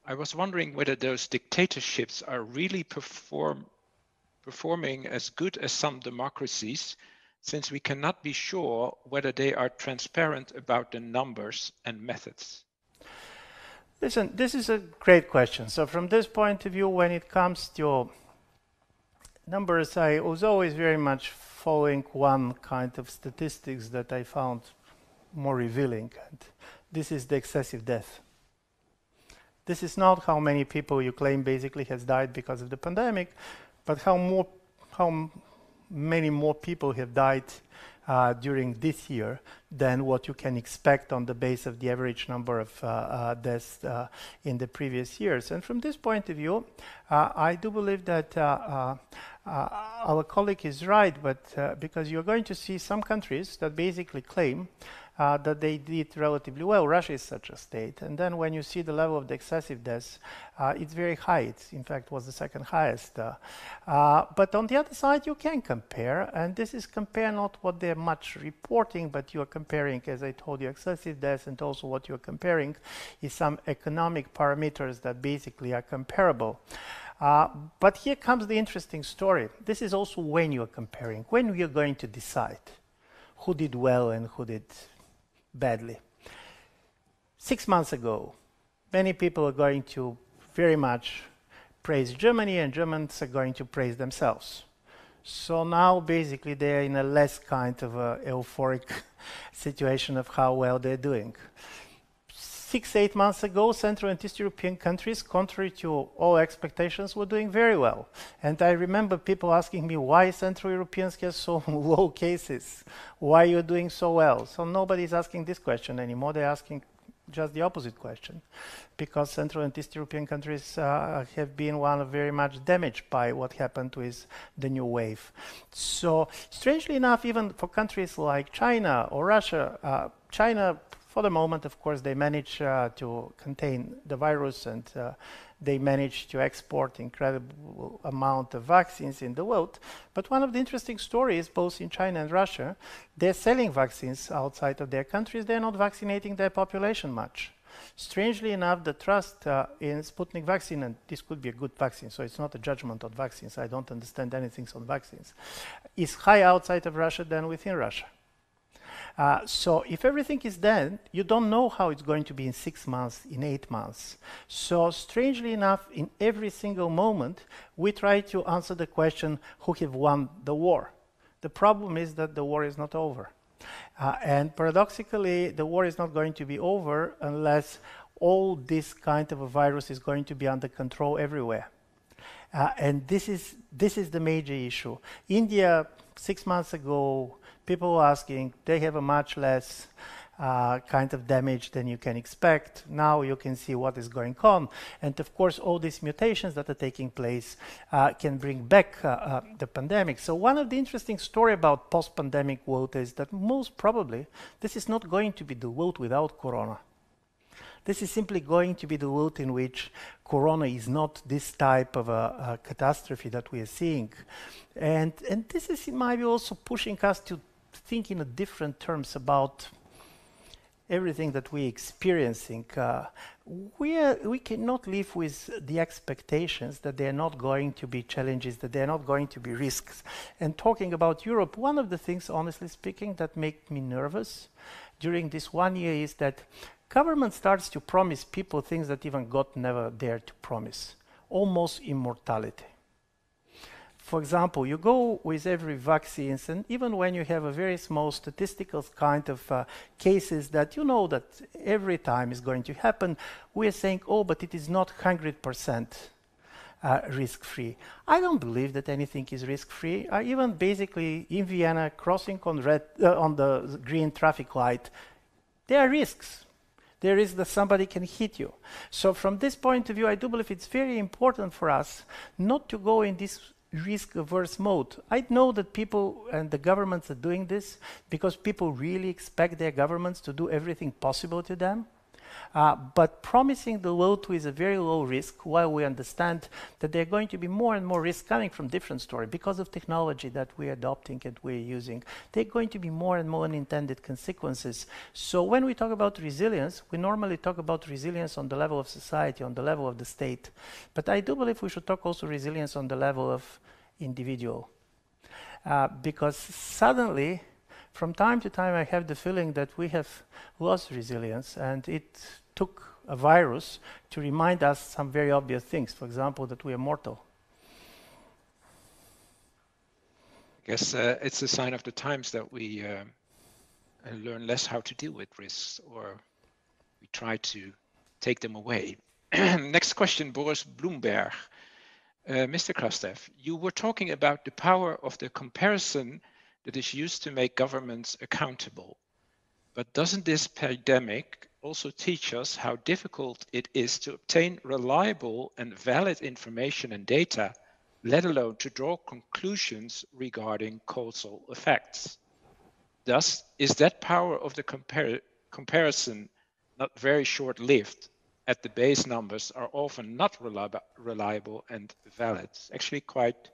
I was wondering whether those dictatorships are really perform, performing as good as some democracies, since we cannot be sure whether they are transparent about the numbers and methods. Listen, this is a great question. So from this point of view, when it comes to numbers, I was always very much following one kind of statistics that I found more revealing. And this is the excessive death. This is not how many people you claim basically has died because of the pandemic, but how more, how many more people have died uh, during this year than what you can expect on the base of the average number of uh, uh, deaths uh, in the previous years. And from this point of view, uh, I do believe that uh, our colleague is right, but because you're going to see some countries that basically claim uh, that they did relatively well. Russia is such a state. And then when you see the level of the excessive deaths, uh, it's very high. It, in fact, was the second highest. Uh, uh, but on the other side, you can compare. And this is compare not what they're much reporting, but you are comparing, as I told you, excessive deaths. And also what you're comparing is some economic parameters that basically are comparable. Uh, but here comes the interesting story. This is also when you are comparing, when you're going to decide who did well and who did badly. Six months ago, many people are going to very much praise Germany and Germans are going to praise themselves. So now basically they're in a less kind of a euphoric situation of how well they're doing six, eight months ago, Central and East European countries, contrary to all expectations, were doing very well. And I remember people asking me why Central Europeans have so low cases, why you're doing so well. So nobody's asking this question anymore. They're asking just the opposite question, because Central and East European countries uh, have been one very much damaged by what happened with the new wave. So strangely enough, even for countries like China or Russia, uh, China for the moment, of course, they manage uh, to contain the virus and uh, they manage to export incredible amount of vaccines in the world. But one of the interesting stories, both in China and Russia, they're selling vaccines outside of their countries. They're not vaccinating their population much. Strangely enough, the trust uh, in Sputnik vaccine, and this could be a good vaccine, so it's not a judgment on vaccines. I don't understand anything on vaccines, is high outside of Russia than within Russia. Uh, so if everything is done, you don't know how it's going to be in six months, in eight months. So strangely enough, in every single moment, we try to answer the question, who have won the war? The problem is that the war is not over. Uh, and paradoxically, the war is not going to be over unless all this kind of a virus is going to be under control everywhere. Uh, and this is, this is the major issue. India, six months ago, people asking, they have a much less uh, kind of damage than you can expect. Now you can see what is going on. And of course, all these mutations that are taking place uh, can bring back uh, uh the pandemic. So one of the interesting story about post-pandemic world is that most probably this is not going to be the world without Corona. This is simply going to be the world in which Corona is not this type of a, a catastrophe that we are seeing. And, and this is, in my view, also pushing us to think in a different terms about everything that we're experiencing, uh, we, we cannot live with the expectations that there are not going to be challenges, that there are not going to be risks. And talking about Europe, one of the things, honestly speaking, that make me nervous during this one year is that government starts to promise people things that even God never dared to promise, almost immortality. For example, you go with every vaccine, and even when you have a very small statistical kind of uh, cases that you know that every time is going to happen, we are saying, oh, but it is not 100% uh, risk-free. I don't believe that anything is risk-free. Even basically in Vienna crossing on red uh, on the green traffic light, there are risks. There is that somebody can hit you. So from this point of view, I do believe it's very important for us not to go in this risk averse mode. I know that people and the governments are doing this because people really expect their governments to do everything possible to them. Uh, but promising the low to is a very low risk while we understand that there are going to be more and more risks coming from different stories because of technology that we're adopting and we're using. There are going to be more and more unintended consequences. So when we talk about resilience, we normally talk about resilience on the level of society, on the level of the state. But I do believe we should talk also resilience on the level of individual. Uh, because suddenly from time to time, I have the feeling that we have lost resilience, and it took a virus to remind us some very obvious things. For example, that we are mortal. I guess uh, it's a sign of the times that we uh, learn less how to deal with risks, or we try to take them away. Next question, Boris Bloomberg. Uh, Mr. Krastev, you were talking about the power of the comparison that is used to make governments accountable. But doesn't this pandemic also teach us how difficult it is to obtain reliable and valid information and data, let alone to draw conclusions regarding causal effects? Thus, is that power of the compar comparison not very short-lived at the base numbers are often not reliable and valid? It's actually quite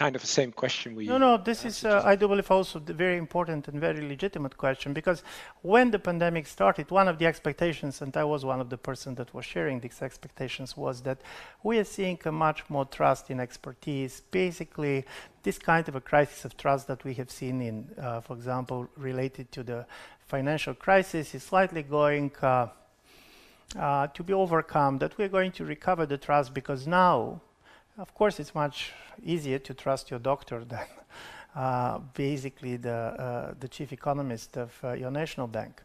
kind of the same question we. No, no, this is, uh, I do believe, also the very important and very legitimate question because when the pandemic started, one of the expectations, and I was one of the person that was sharing these expectations, was that we are seeing a much more trust in expertise. Basically, this kind of a crisis of trust that we have seen in, uh, for example, related to the financial crisis is slightly going. Uh, uh, to be overcome, that we're going to recover the trust because now of course, it's much easier to trust your doctor than uh, basically the, uh, the chief economist of uh, your national bank.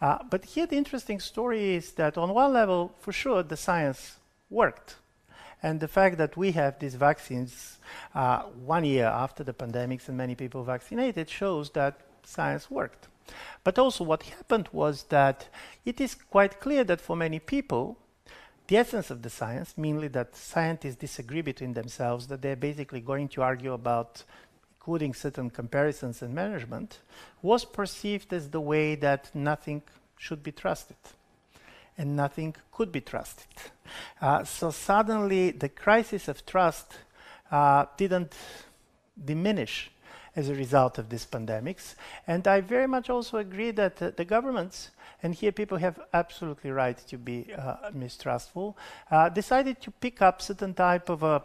Uh, but here the interesting story is that on one level, for sure, the science worked. And the fact that we have these vaccines uh, one year after the pandemics and many people vaccinated shows that science worked. But also what happened was that it is quite clear that for many people, the essence of the science, mainly that scientists disagree between themselves, that they're basically going to argue about including certain comparisons and management, was perceived as the way that nothing should be trusted and nothing could be trusted. Uh, so suddenly the crisis of trust uh, didn't diminish as a result of these pandemics. And I very much also agree that uh, the governments and here people have absolutely right to be uh, mistrustful, uh, decided to pick up certain type of uh,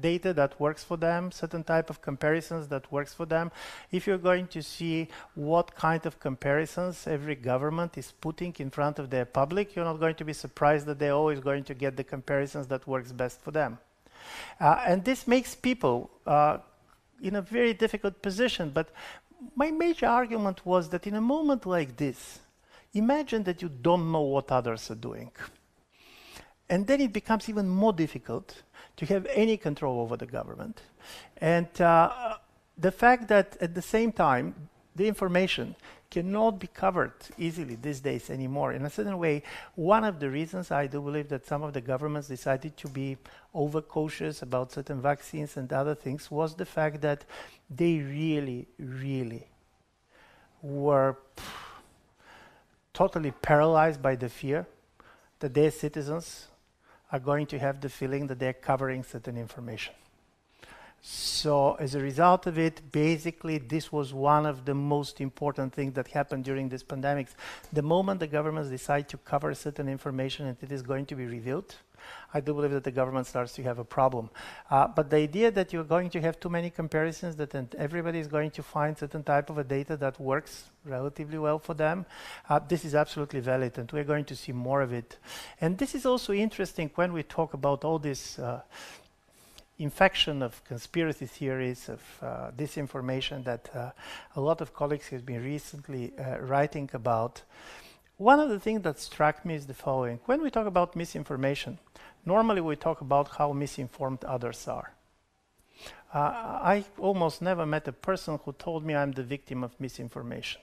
data that works for them, certain type of comparisons that works for them. If you're going to see what kind of comparisons every government is putting in front of their public, you're not going to be surprised that they're always going to get the comparisons that works best for them. Uh, and this makes people uh, in a very difficult position. But my major argument was that in a moment like this, Imagine that you don't know what others are doing. And then it becomes even more difficult to have any control over the government. And uh, the fact that at the same time, the information cannot be covered easily these days anymore. In a certain way, one of the reasons I do believe that some of the governments decided to be overcautious about certain vaccines and other things was the fact that they really, really were totally paralyzed by the fear that their citizens are going to have the feeling that they're covering certain information. So as a result of it, basically this was one of the most important things that happened during this pandemic. The moment the governments decide to cover certain information and it is going to be revealed, I do believe that the government starts to have a problem. Uh, but the idea that you're going to have too many comparisons, that everybody is going to find certain type of a data that works relatively well for them, uh, this is absolutely valid, and we're going to see more of it. And this is also interesting when we talk about all this uh, infection of conspiracy theories, of uh, disinformation that uh, a lot of colleagues have been recently uh, writing about. One of the things that struck me is the following. When we talk about misinformation, normally we talk about how misinformed others are. Uh, I almost never met a person who told me I'm the victim of misinformation.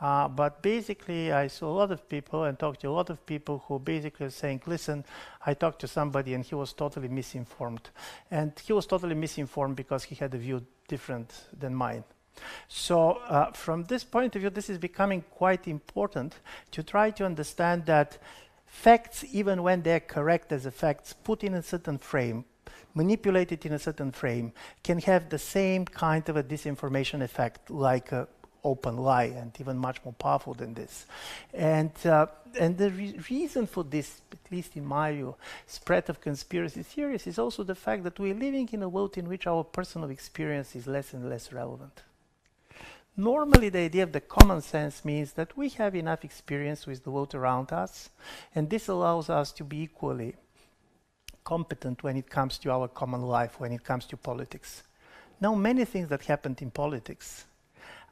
Uh, but basically, I saw a lot of people and talked to a lot of people who basically are saying, listen, I talked to somebody and he was totally misinformed. And he was totally misinformed because he had a view different than mine. So uh, from this point of view, this is becoming quite important to try to understand that facts, even when they're correct as facts, put in a certain frame, manipulated in a certain frame, can have the same kind of a disinformation effect like a open lie and even much more powerful than this. And, uh, and the re reason for this, at least in my view, spread of conspiracy theories is also the fact that we're living in a world in which our personal experience is less and less relevant. Normally, the idea of the common sense means that we have enough experience with the world around us, and this allows us to be equally competent when it comes to our common life, when it comes to politics. Now, many things that happened in politics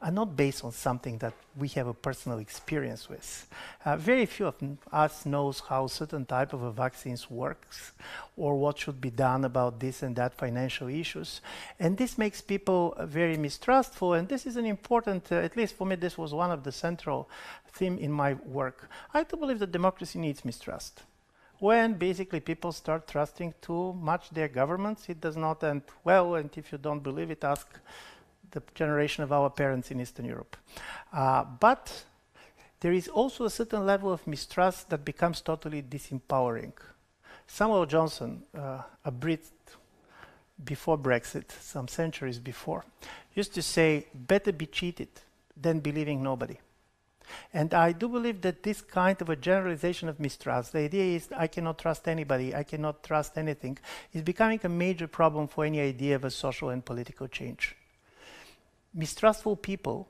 are not based on something that we have a personal experience with. Uh, very few of us knows how certain type of a vaccines works or what should be done about this and that financial issues. And this makes people very mistrustful. And this is an important, uh, at least for me, this was one of the central theme in my work. I do believe that democracy needs mistrust when basically people start trusting too much their governments, it does not end well. And if you don't believe it, ask the generation of our parents in Eastern Europe. Uh, but there is also a certain level of mistrust that becomes totally disempowering. Samuel Johnson, uh, a Brit before Brexit, some centuries before, used to say, better be cheated than believing nobody. And I do believe that this kind of a generalization of mistrust, the idea is I cannot trust anybody, I cannot trust anything, is becoming a major problem for any idea of a social and political change mistrustful people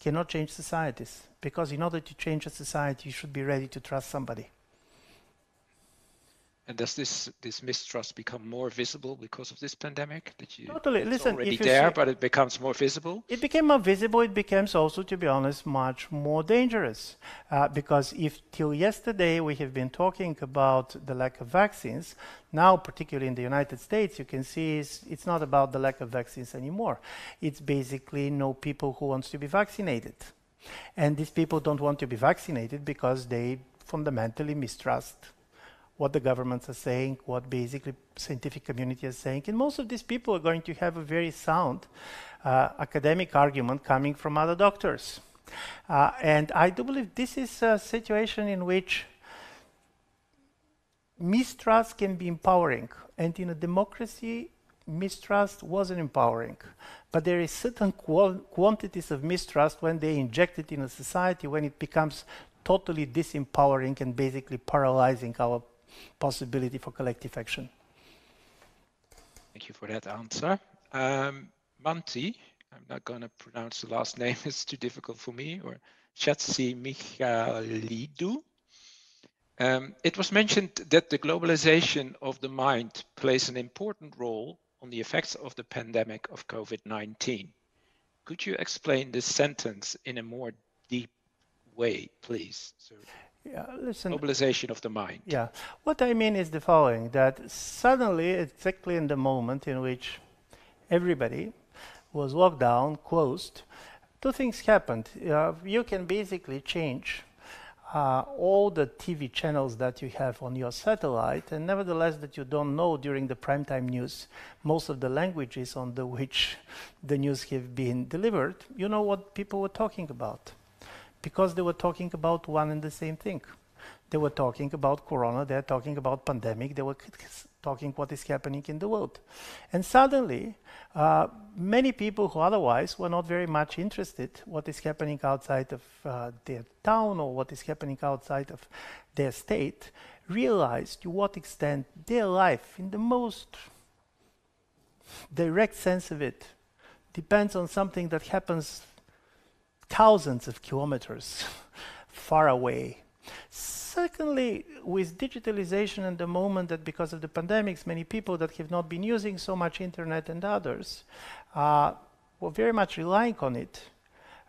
cannot change societies because in order to change a society, you should be ready to trust somebody. And does this this mistrust become more visible because of this pandemic? That you totally listen. Already there, see, but it becomes more visible. It became more visible. It becomes also, to be honest, much more dangerous. Uh, because if till yesterday we have been talking about the lack of vaccines, now particularly in the United States, you can see it's, it's not about the lack of vaccines anymore. It's basically no people who wants to be vaccinated, and these people don't want to be vaccinated because they fundamentally mistrust what the governments are saying, what basically scientific community is saying. And most of these people are going to have a very sound uh, academic argument coming from other doctors. Uh, and I do believe this is a situation in which mistrust can be empowering. And in a democracy, mistrust wasn't empowering. But there is certain quantities of mistrust when they inject it in a society, when it becomes totally disempowering and basically paralyzing our possibility for collective action. Thank you for that answer. Um, Manti, I'm not going to pronounce the last name, it's too difficult for me, or Chatsi Michalidou. Um, it was mentioned that the globalization of the mind plays an important role on the effects of the pandemic of COVID-19. Could you explain this sentence in a more deep way, please? So yeah, listen. Mobilization of the mind. Yeah. What I mean is the following that suddenly, exactly in the moment in which everybody was locked down, closed, two things happened. Uh, you can basically change uh, all the TV channels that you have on your satellite, and nevertheless, that you don't know during the primetime news most of the languages on the which the news have been delivered, you know what people were talking about because they were talking about one and the same thing. They were talking about corona, they're talking about pandemic, they were talking what is happening in the world. And suddenly, uh, many people who otherwise were not very much interested what is happening outside of uh, their town or what is happening outside of their state realized to what extent their life in the most direct sense of it depends on something that happens thousands of kilometers far away. Secondly, with digitalization and the moment that because of the pandemics, many people that have not been using so much internet and others uh, were very much relying on it.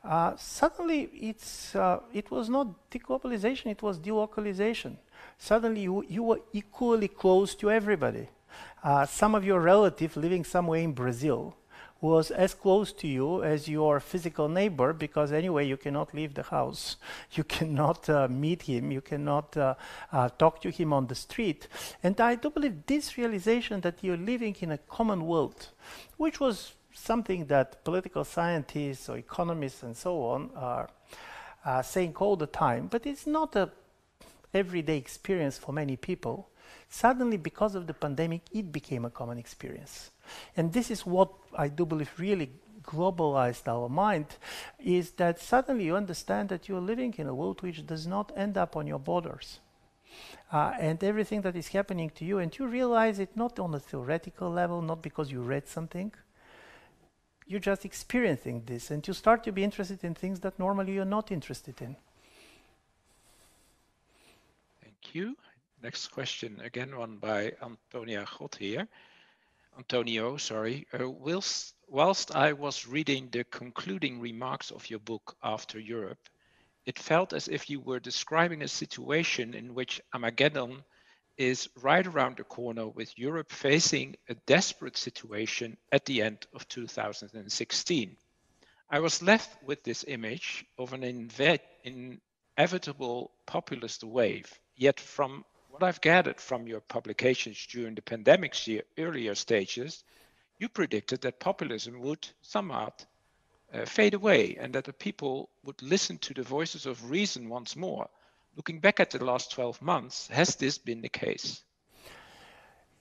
Uh, suddenly, it's, uh, it was not deglobalization, it was delocalization. Suddenly, you, you were equally close to everybody. Uh, some of your relative living somewhere in Brazil was as close to you as your physical neighbor because anyway you cannot leave the house. You cannot uh, meet him. You cannot uh, uh, talk to him on the street. And i do believe this realization that you're living in a common world which was something that political scientists or economists and so on are saying all the time but it's not a everyday experience for many people suddenly because of the pandemic it became a common experience and this is what I do believe really globalized our mind is that suddenly you understand that you're living in a world which does not end up on your borders. Uh, and everything that is happening to you, and you realize it not on a theoretical level, not because you read something, you're just experiencing this, and you start to be interested in things that normally you're not interested in. Thank you. Next question, again one by Antonia Gott here. Antonio, sorry, uh, whilst, whilst I was reading the concluding remarks of your book After Europe, it felt as if you were describing a situation in which Armageddon is right around the corner with Europe facing a desperate situation at the end of 2016. I was left with this image of an inevitable populist wave, yet from what I've gathered from your publications during the pandemic's earlier stages, you predicted that populism would somewhat uh, fade away and that the people would listen to the voices of reason once more. Looking back at the last 12 months, has this been the case?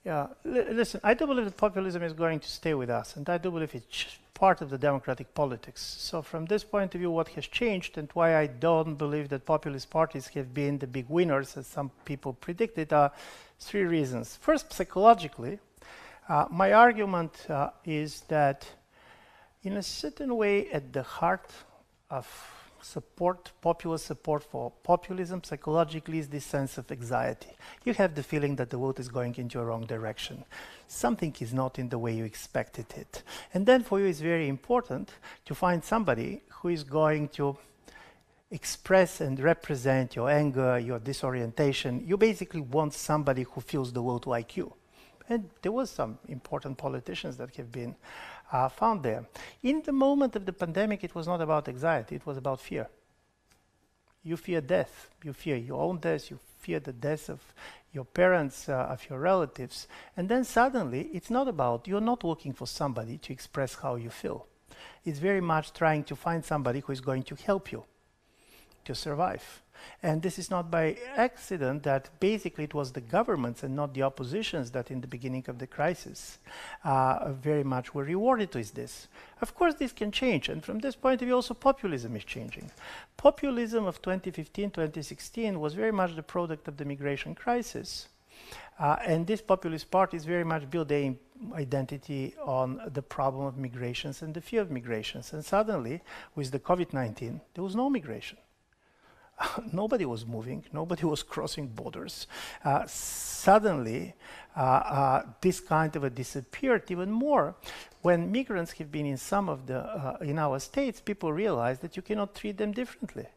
Yeah, listen, I do believe that populism is going to stay with us, and I do believe it's part of the democratic politics. So from this point of view, what has changed and why I don't believe that populist parties have been the big winners, as some people predicted, are three reasons. First, psychologically, uh, my argument uh, is that in a certain way, at the heart of support, popular support for populism psychologically is this sense of anxiety. You have the feeling that the world is going into a wrong direction. Something is not in the way you expected it. And then for you it's very important to find somebody who is going to express and represent your anger, your disorientation. You basically want somebody who feels the world like you. And there was some important politicians that have been uh, found there. In the moment of the pandemic, it was not about anxiety, it was about fear. You fear death, you fear your own death, you fear the death of your parents, uh, of your relatives. And then suddenly, it's not about, you're not looking for somebody to express how you feel. It's very much trying to find somebody who is going to help you to survive. And this is not by accident that basically it was the governments and not the oppositions that in the beginning of the crisis uh, very much were rewarded with this. Of course, this can change. And from this point of view, also populism is changing. Populism of 2015, 2016 was very much the product of the migration crisis. Uh, and this populist party is very much built their identity on the problem of migrations and the fear of migrations. And suddenly, with the COVID-19, there was no migration. nobody was moving, nobody was crossing borders. Uh, suddenly, uh, uh, this kind of a disappeared even more. When migrants have been in some of the, uh, in our states, people realize that you cannot treat them differently.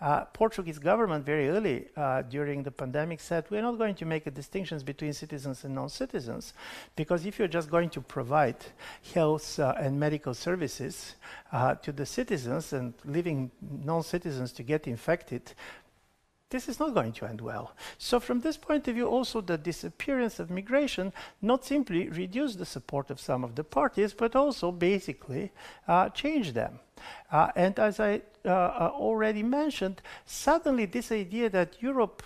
Uh, Portuguese government very early uh, during the pandemic said we're not going to make distinctions between citizens and non-citizens because if you're just going to provide health uh, and medical services uh, to the citizens and leaving non-citizens to get infected this is not going to end well. So from this point of view, also the disappearance of migration not simply reduced the support of some of the parties, but also basically uh, changed them. Uh, and as I already mentioned, suddenly this idea that Europe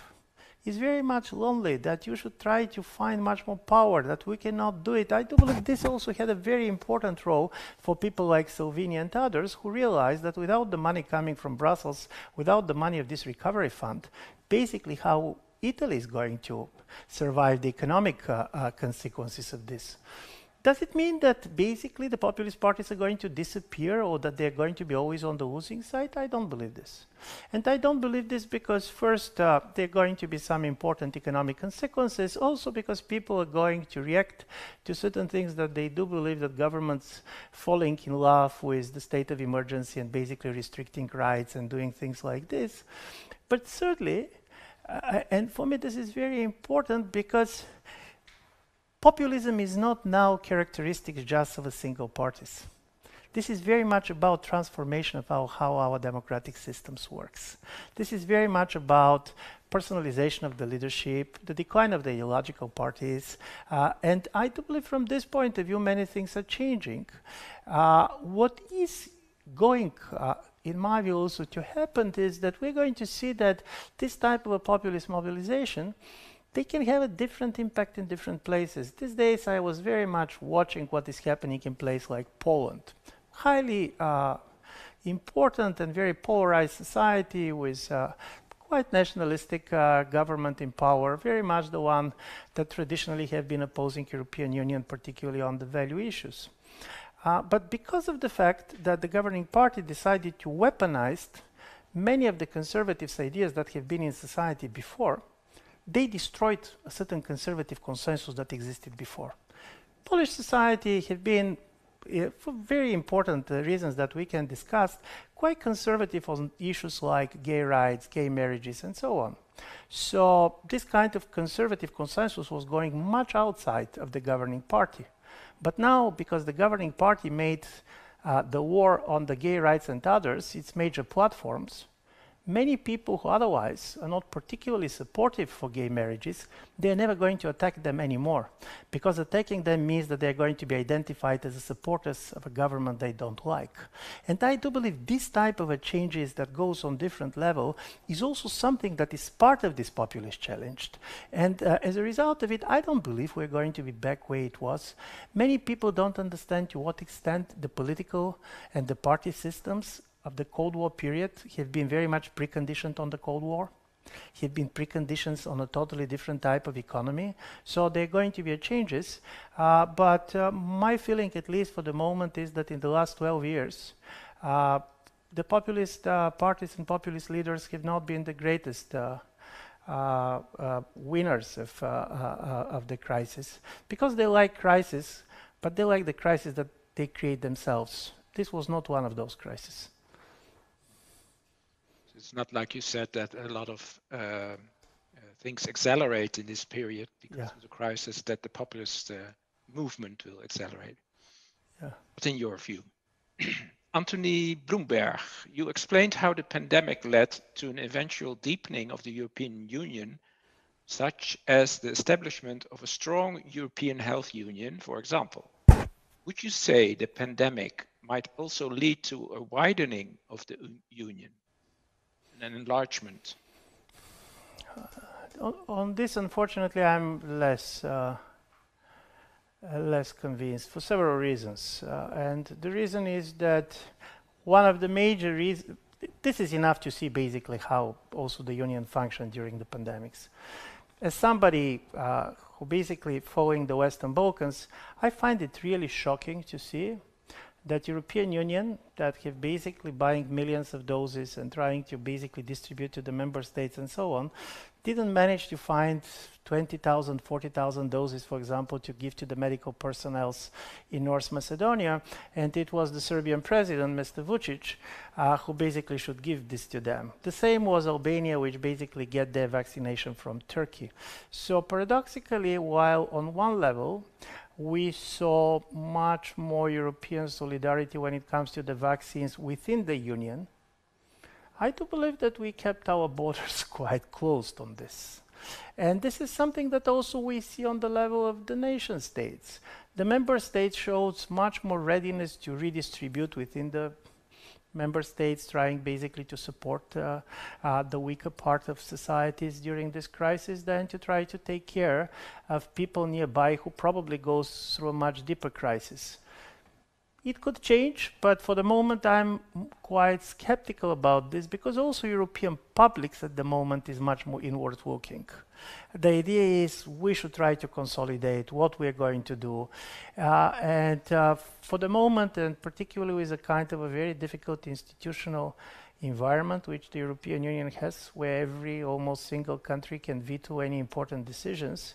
is very much lonely, that you should try to find much more power, that we cannot do it. I do believe this also had a very important role for people like Salvini and others who realized that without the money coming from Brussels, without the money of this recovery fund, basically how Italy is going to survive the economic uh, uh, consequences of this. Does it mean that basically the populist parties are going to disappear or that they're going to be always on the losing side? I don't believe this. And I don't believe this because first, uh, there are going to be some important economic consequences, also because people are going to react to certain things that they do believe that governments falling in love with the state of emergency and basically restricting rights and doing things like this. But thirdly, uh, and for me this is very important because populism is not now characteristic just of a single parties. This is very much about transformation of how, how our democratic systems works. This is very much about personalization of the leadership, the decline of the ideological parties, uh, and I do believe from this point of view many things are changing. Uh, what is going uh, in my view also to happen is that we're going to see that this type of a populist mobilization they can have a different impact in different places. These days I was very much watching what is happening in places like Poland. Highly uh, important and very polarized society with uh, quite nationalistic uh, government in power, very much the one that traditionally have been opposing European Union, particularly on the value issues. Uh, but because of the fact that the governing party decided to weaponize many of the conservatives' ideas that have been in society before, they destroyed a certain conservative consensus that existed before. Polish society had been, uh, for very important uh, reasons that we can discuss, quite conservative on issues like gay rights, gay marriages, and so on. So this kind of conservative consensus was going much outside of the governing party. But now, because the governing party made uh, the war on the gay rights and others its major platforms, many people who otherwise are not particularly supportive for gay marriages, they're never going to attack them anymore. Because attacking them means that they're going to be identified as supporters of a government they don't like. And I do believe this type of a changes that goes on different level is also something that is part of this populist challenge. And uh, as a result of it, I don't believe we're going to be back where it was. Many people don't understand to what extent the political and the party systems of the Cold War period have been very much preconditioned on the Cold War. Have been preconditioned on a totally different type of economy. So there are going to be changes. Uh, but uh, my feeling, at least for the moment, is that in the last 12 years, uh, the populist uh, parties and populist leaders have not been the greatest uh, uh, winners of, of the crisis because they like crisis, but they like the crisis that they create themselves. This was not one of those crises it's not like you said that a lot of uh, uh, things accelerate in this period because yeah. of the crisis that the populist uh, movement will accelerate. Yeah. What's in your view? Anthony Bloomberg, you explained how the pandemic led to an eventual deepening of the European Union, such as the establishment of a strong European health union, for example. Would you say the pandemic might also lead to a widening of the union? An enlargement? Uh, on this, unfortunately, I'm less uh, less convinced for several reasons, uh, and the reason is that one of the major reasons. This is enough to see basically how also the union functioned during the pandemics. As somebody uh, who basically following the Western Balkans, I find it really shocking to see that European Union that have basically buying millions of doses and trying to basically distribute to the member states and so on, didn't manage to find 20,000, 40,000 doses, for example, to give to the medical personnel in North Macedonia. And it was the Serbian president, Mr. Vucic, uh, who basically should give this to them. The same was Albania, which basically get their vaccination from Turkey. So paradoxically, while on one level, we saw much more European solidarity when it comes to the vaccines within the Union. I do believe that we kept our borders quite closed on this. And this is something that also we see on the level of the nation states. The member states shows much more readiness to redistribute within the member states trying basically to support uh, uh, the weaker part of societies during this crisis than to try to take care of people nearby who probably goes through a much deeper crisis. It could change, but for the moment I'm quite skeptical about this because also European publics at the moment is much more inward looking. The idea is we should try to consolidate what we're going to do. Uh, and uh, for the moment, and particularly with a kind of a very difficult institutional environment which the European Union has, where every almost single country can veto any important decisions,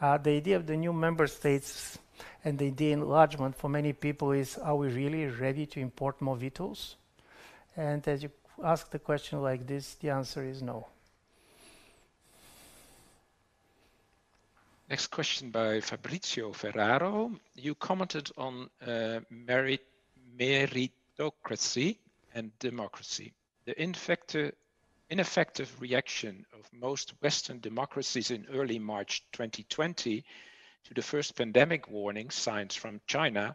uh, the idea of the new member states and the enlargement for many people is, are we really ready to import more vetoes? And as you ask the question like this, the answer is no. Next question by Fabrizio Ferraro. You commented on uh, merit meritocracy and democracy. The ineffective reaction of most Western democracies in early March 2020 to the first pandemic warning signs from China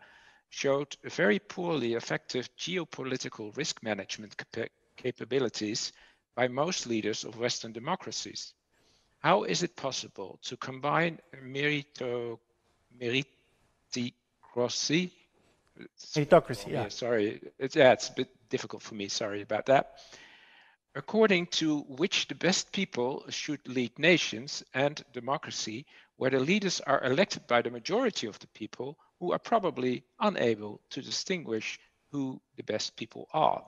showed very poorly effective geopolitical risk management cap capabilities by most leaders of Western democracies. How is it possible to combine merito, meritocracy? Meritocracy, oh, yeah. yeah. Sorry, it's, yeah, it's a bit difficult for me. Sorry about that. According to which the best people should lead nations and democracy where the leaders are elected by the majority of the people who are probably unable to distinguish who the best people are?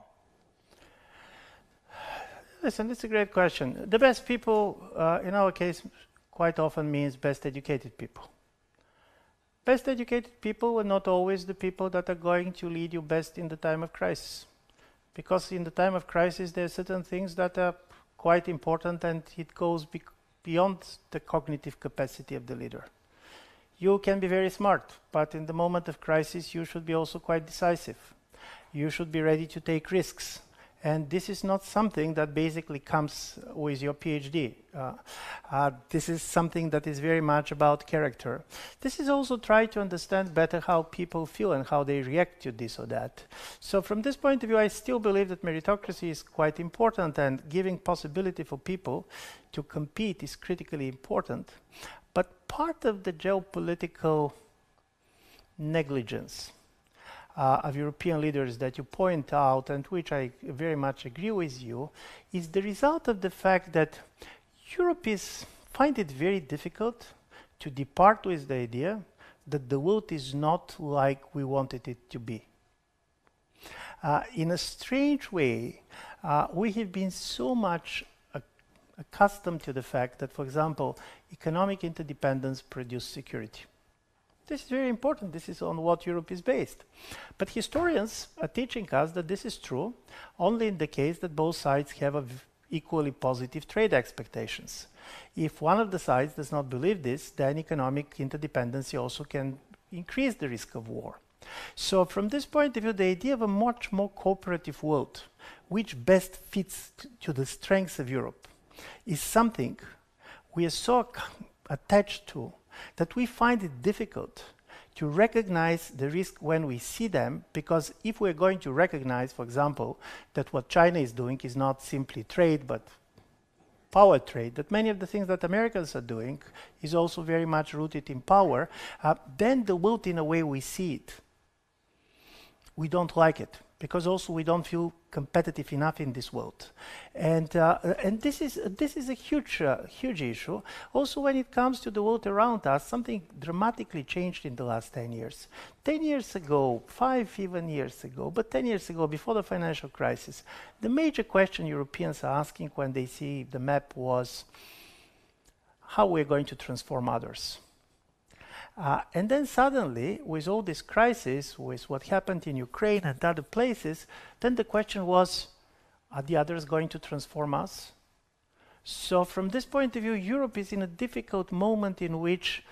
Listen, it's a great question. The best people, uh, in our case, quite often means best educated people. Best educated people are not always the people that are going to lead you best in the time of crisis. Because in the time of crisis, there are certain things that are quite important and it goes beyond the cognitive capacity of the leader. You can be very smart, but in the moment of crisis, you should be also quite decisive. You should be ready to take risks. And this is not something that basically comes with your PhD. Uh, uh, this is something that is very much about character. This is also try to understand better how people feel and how they react to this or that. So from this point of view, I still believe that meritocracy is quite important and giving possibility for people to compete is critically important. But part of the geopolitical negligence uh, of European leaders that you point out, and which I very much agree with you, is the result of the fact that Europe is find it very difficult to depart with the idea that the world is not like we wanted it to be. Uh, in a strange way, uh, we have been so much accustomed to the fact that, for example, economic interdependence produces security. This is very important. This is on what Europe is based. But historians are teaching us that this is true only in the case that both sides have equally positive trade expectations. If one of the sides does not believe this, then economic interdependency also can increase the risk of war. So from this point of view, the idea of a much more cooperative world, which best fits to the strengths of Europe, is something we are so attached to that we find it difficult to recognize the risk when we see them, because if we're going to recognize, for example, that what China is doing is not simply trade, but power trade, that many of the things that Americans are doing is also very much rooted in power, uh, then the world in a way we see it, we don't like it because also we don't feel competitive enough in this world. And, uh, and this, is, this is a huge, uh, huge issue. Also, when it comes to the world around us, something dramatically changed in the last 10 years. 10 years ago, five even years ago, but 10 years ago, before the financial crisis, the major question Europeans are asking when they see the map was how we're going to transform others. Uh, and then suddenly, with all this crisis, with what happened in Ukraine and other places, then the question was, are the others going to transform us? So from this point of view, Europe is in a difficult moment in which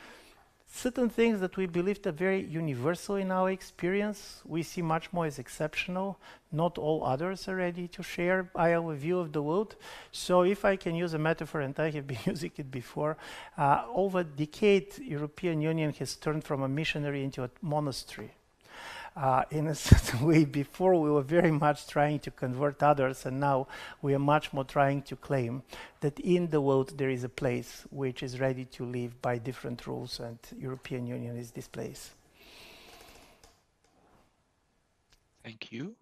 certain things that we believed are very universal in our experience, we see much more as exceptional. Not all others are ready to share our view of the world. So if I can use a metaphor, and I have been using it before, uh, over decade, European Union has turned from a missionary into a monastery uh, in a certain way. Before we were very much trying to convert others, and now we are much more trying to claim that in the world there is a place which is ready to live by different rules, and European Union is this place. Thank you.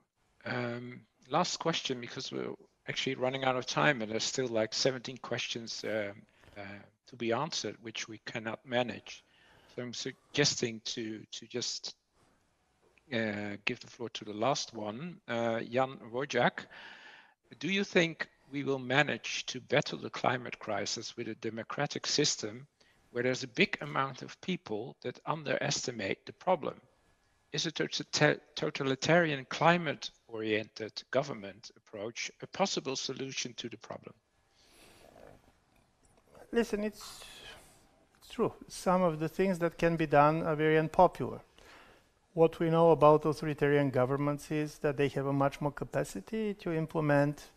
Um, last question, because we're actually running out of time, and there's still like 17 questions uh, uh, to be answered, which we cannot manage. So I'm suggesting to to just give the floor to the last one, uh, Jan Wojak. Do you think we will manage to battle the climate crisis with a democratic system where there's a big amount of people that underestimate the problem? Is a totalitarian climate oriented government approach a possible solution to the problem? Listen, it's true. Some of the things that can be done are very unpopular what we know about authoritarian governments is that they have a much more capacity to implement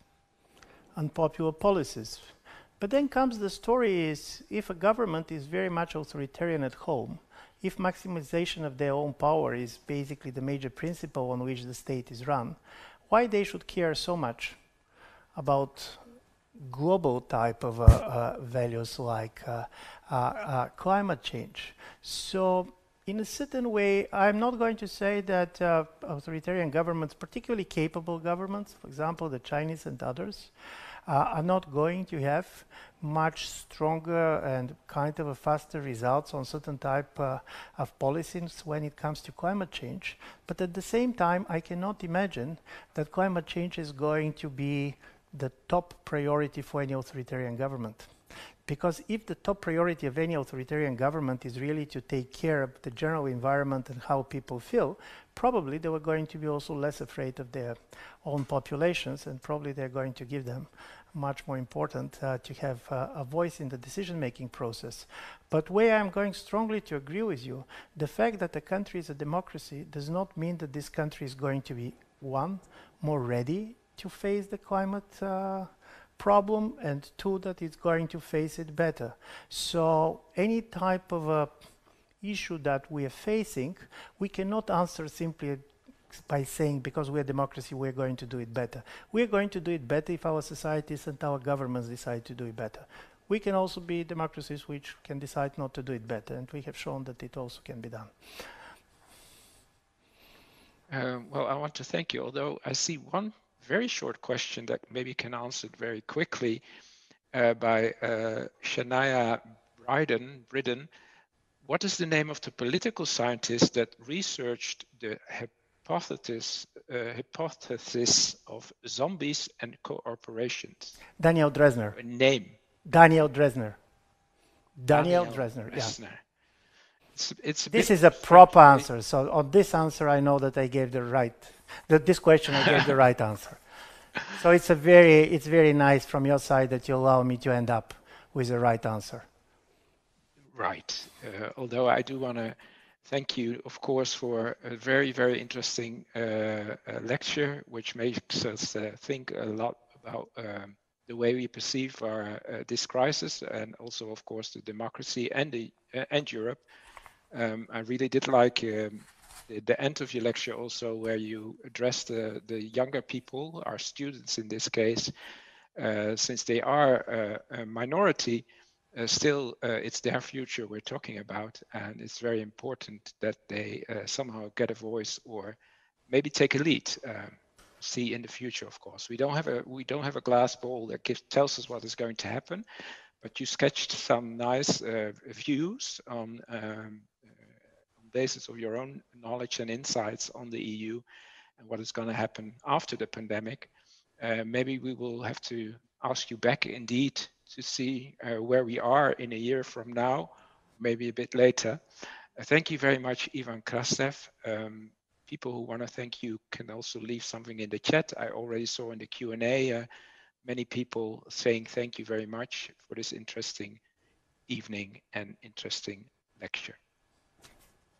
unpopular policies. But then comes the story is if a government is very much authoritarian at home, if maximization of their own power is basically the major principle on which the state is run, why they should care so much about global type of uh, uh, values like uh, uh, uh climate change. So in a certain way, I'm not going to say that uh, authoritarian governments, particularly capable governments, for example, the Chinese and others, uh, are not going to have much stronger and kind of a faster results on certain type uh, of policies when it comes to climate change. But at the same time, I cannot imagine that climate change is going to be the top priority for any authoritarian government. Because if the top priority of any authoritarian government is really to take care of the general environment and how people feel, probably they were going to be also less afraid of their own populations and probably they're going to give them much more important uh, to have uh, a voice in the decision-making process. But where I'm going strongly to agree with you, the fact that a country is a democracy does not mean that this country is going to be, one, more ready to face the climate uh, problem and two that it's going to face it better. So any type of a issue that we are facing we cannot answer simply by saying because we're democracy we're going to do it better. We're going to do it better if our societies and our governments decide to do it better. We can also be democracies which can decide not to do it better and we have shown that it also can be done. Um, well i want to thank you although i see one very short question that maybe can answer it very quickly uh, by uh, Shania Bryden, Bridden. What is the name of the political scientist that researched the hypothesis, uh, hypothesis of zombies and cooperations? Daniel Drezner. A name. Daniel Drezner. Daniel, Daniel Drezner. Drezner. Yeah. It's, it's this is a proper answer. So on this answer, I know that I gave the right that this question I gave the right answer. So it's a very it's very nice from your side that you allow me to end up with the right answer. Right. Uh, although I do want to thank you, of course, for a very very interesting uh, uh, lecture, which makes us uh, think a lot about. Um, the way we perceive our, uh, this crisis, and also, of course, the democracy and the uh, and Europe. Um, I really did like um, the end of your lecture also where you address the, the younger people, our students in this case, uh, since they are uh, a minority, uh, still uh, it's their future we're talking about and it's very important that they uh, somehow get a voice or maybe take a lead um, see in the future of course. We don't have a we don't have a glass ball that gives tells us what is going to happen but you sketched some nice uh, views on um, basis of your own knowledge and insights on the EU and what is going to happen after the pandemic, uh, maybe we will have to ask you back indeed to see uh, where we are in a year from now, maybe a bit later. Uh, thank you very much, Ivan Krastev. Um, people who want to thank you can also leave something in the chat. I already saw in the Q&A uh, many people saying thank you very much for this interesting evening and interesting lecture.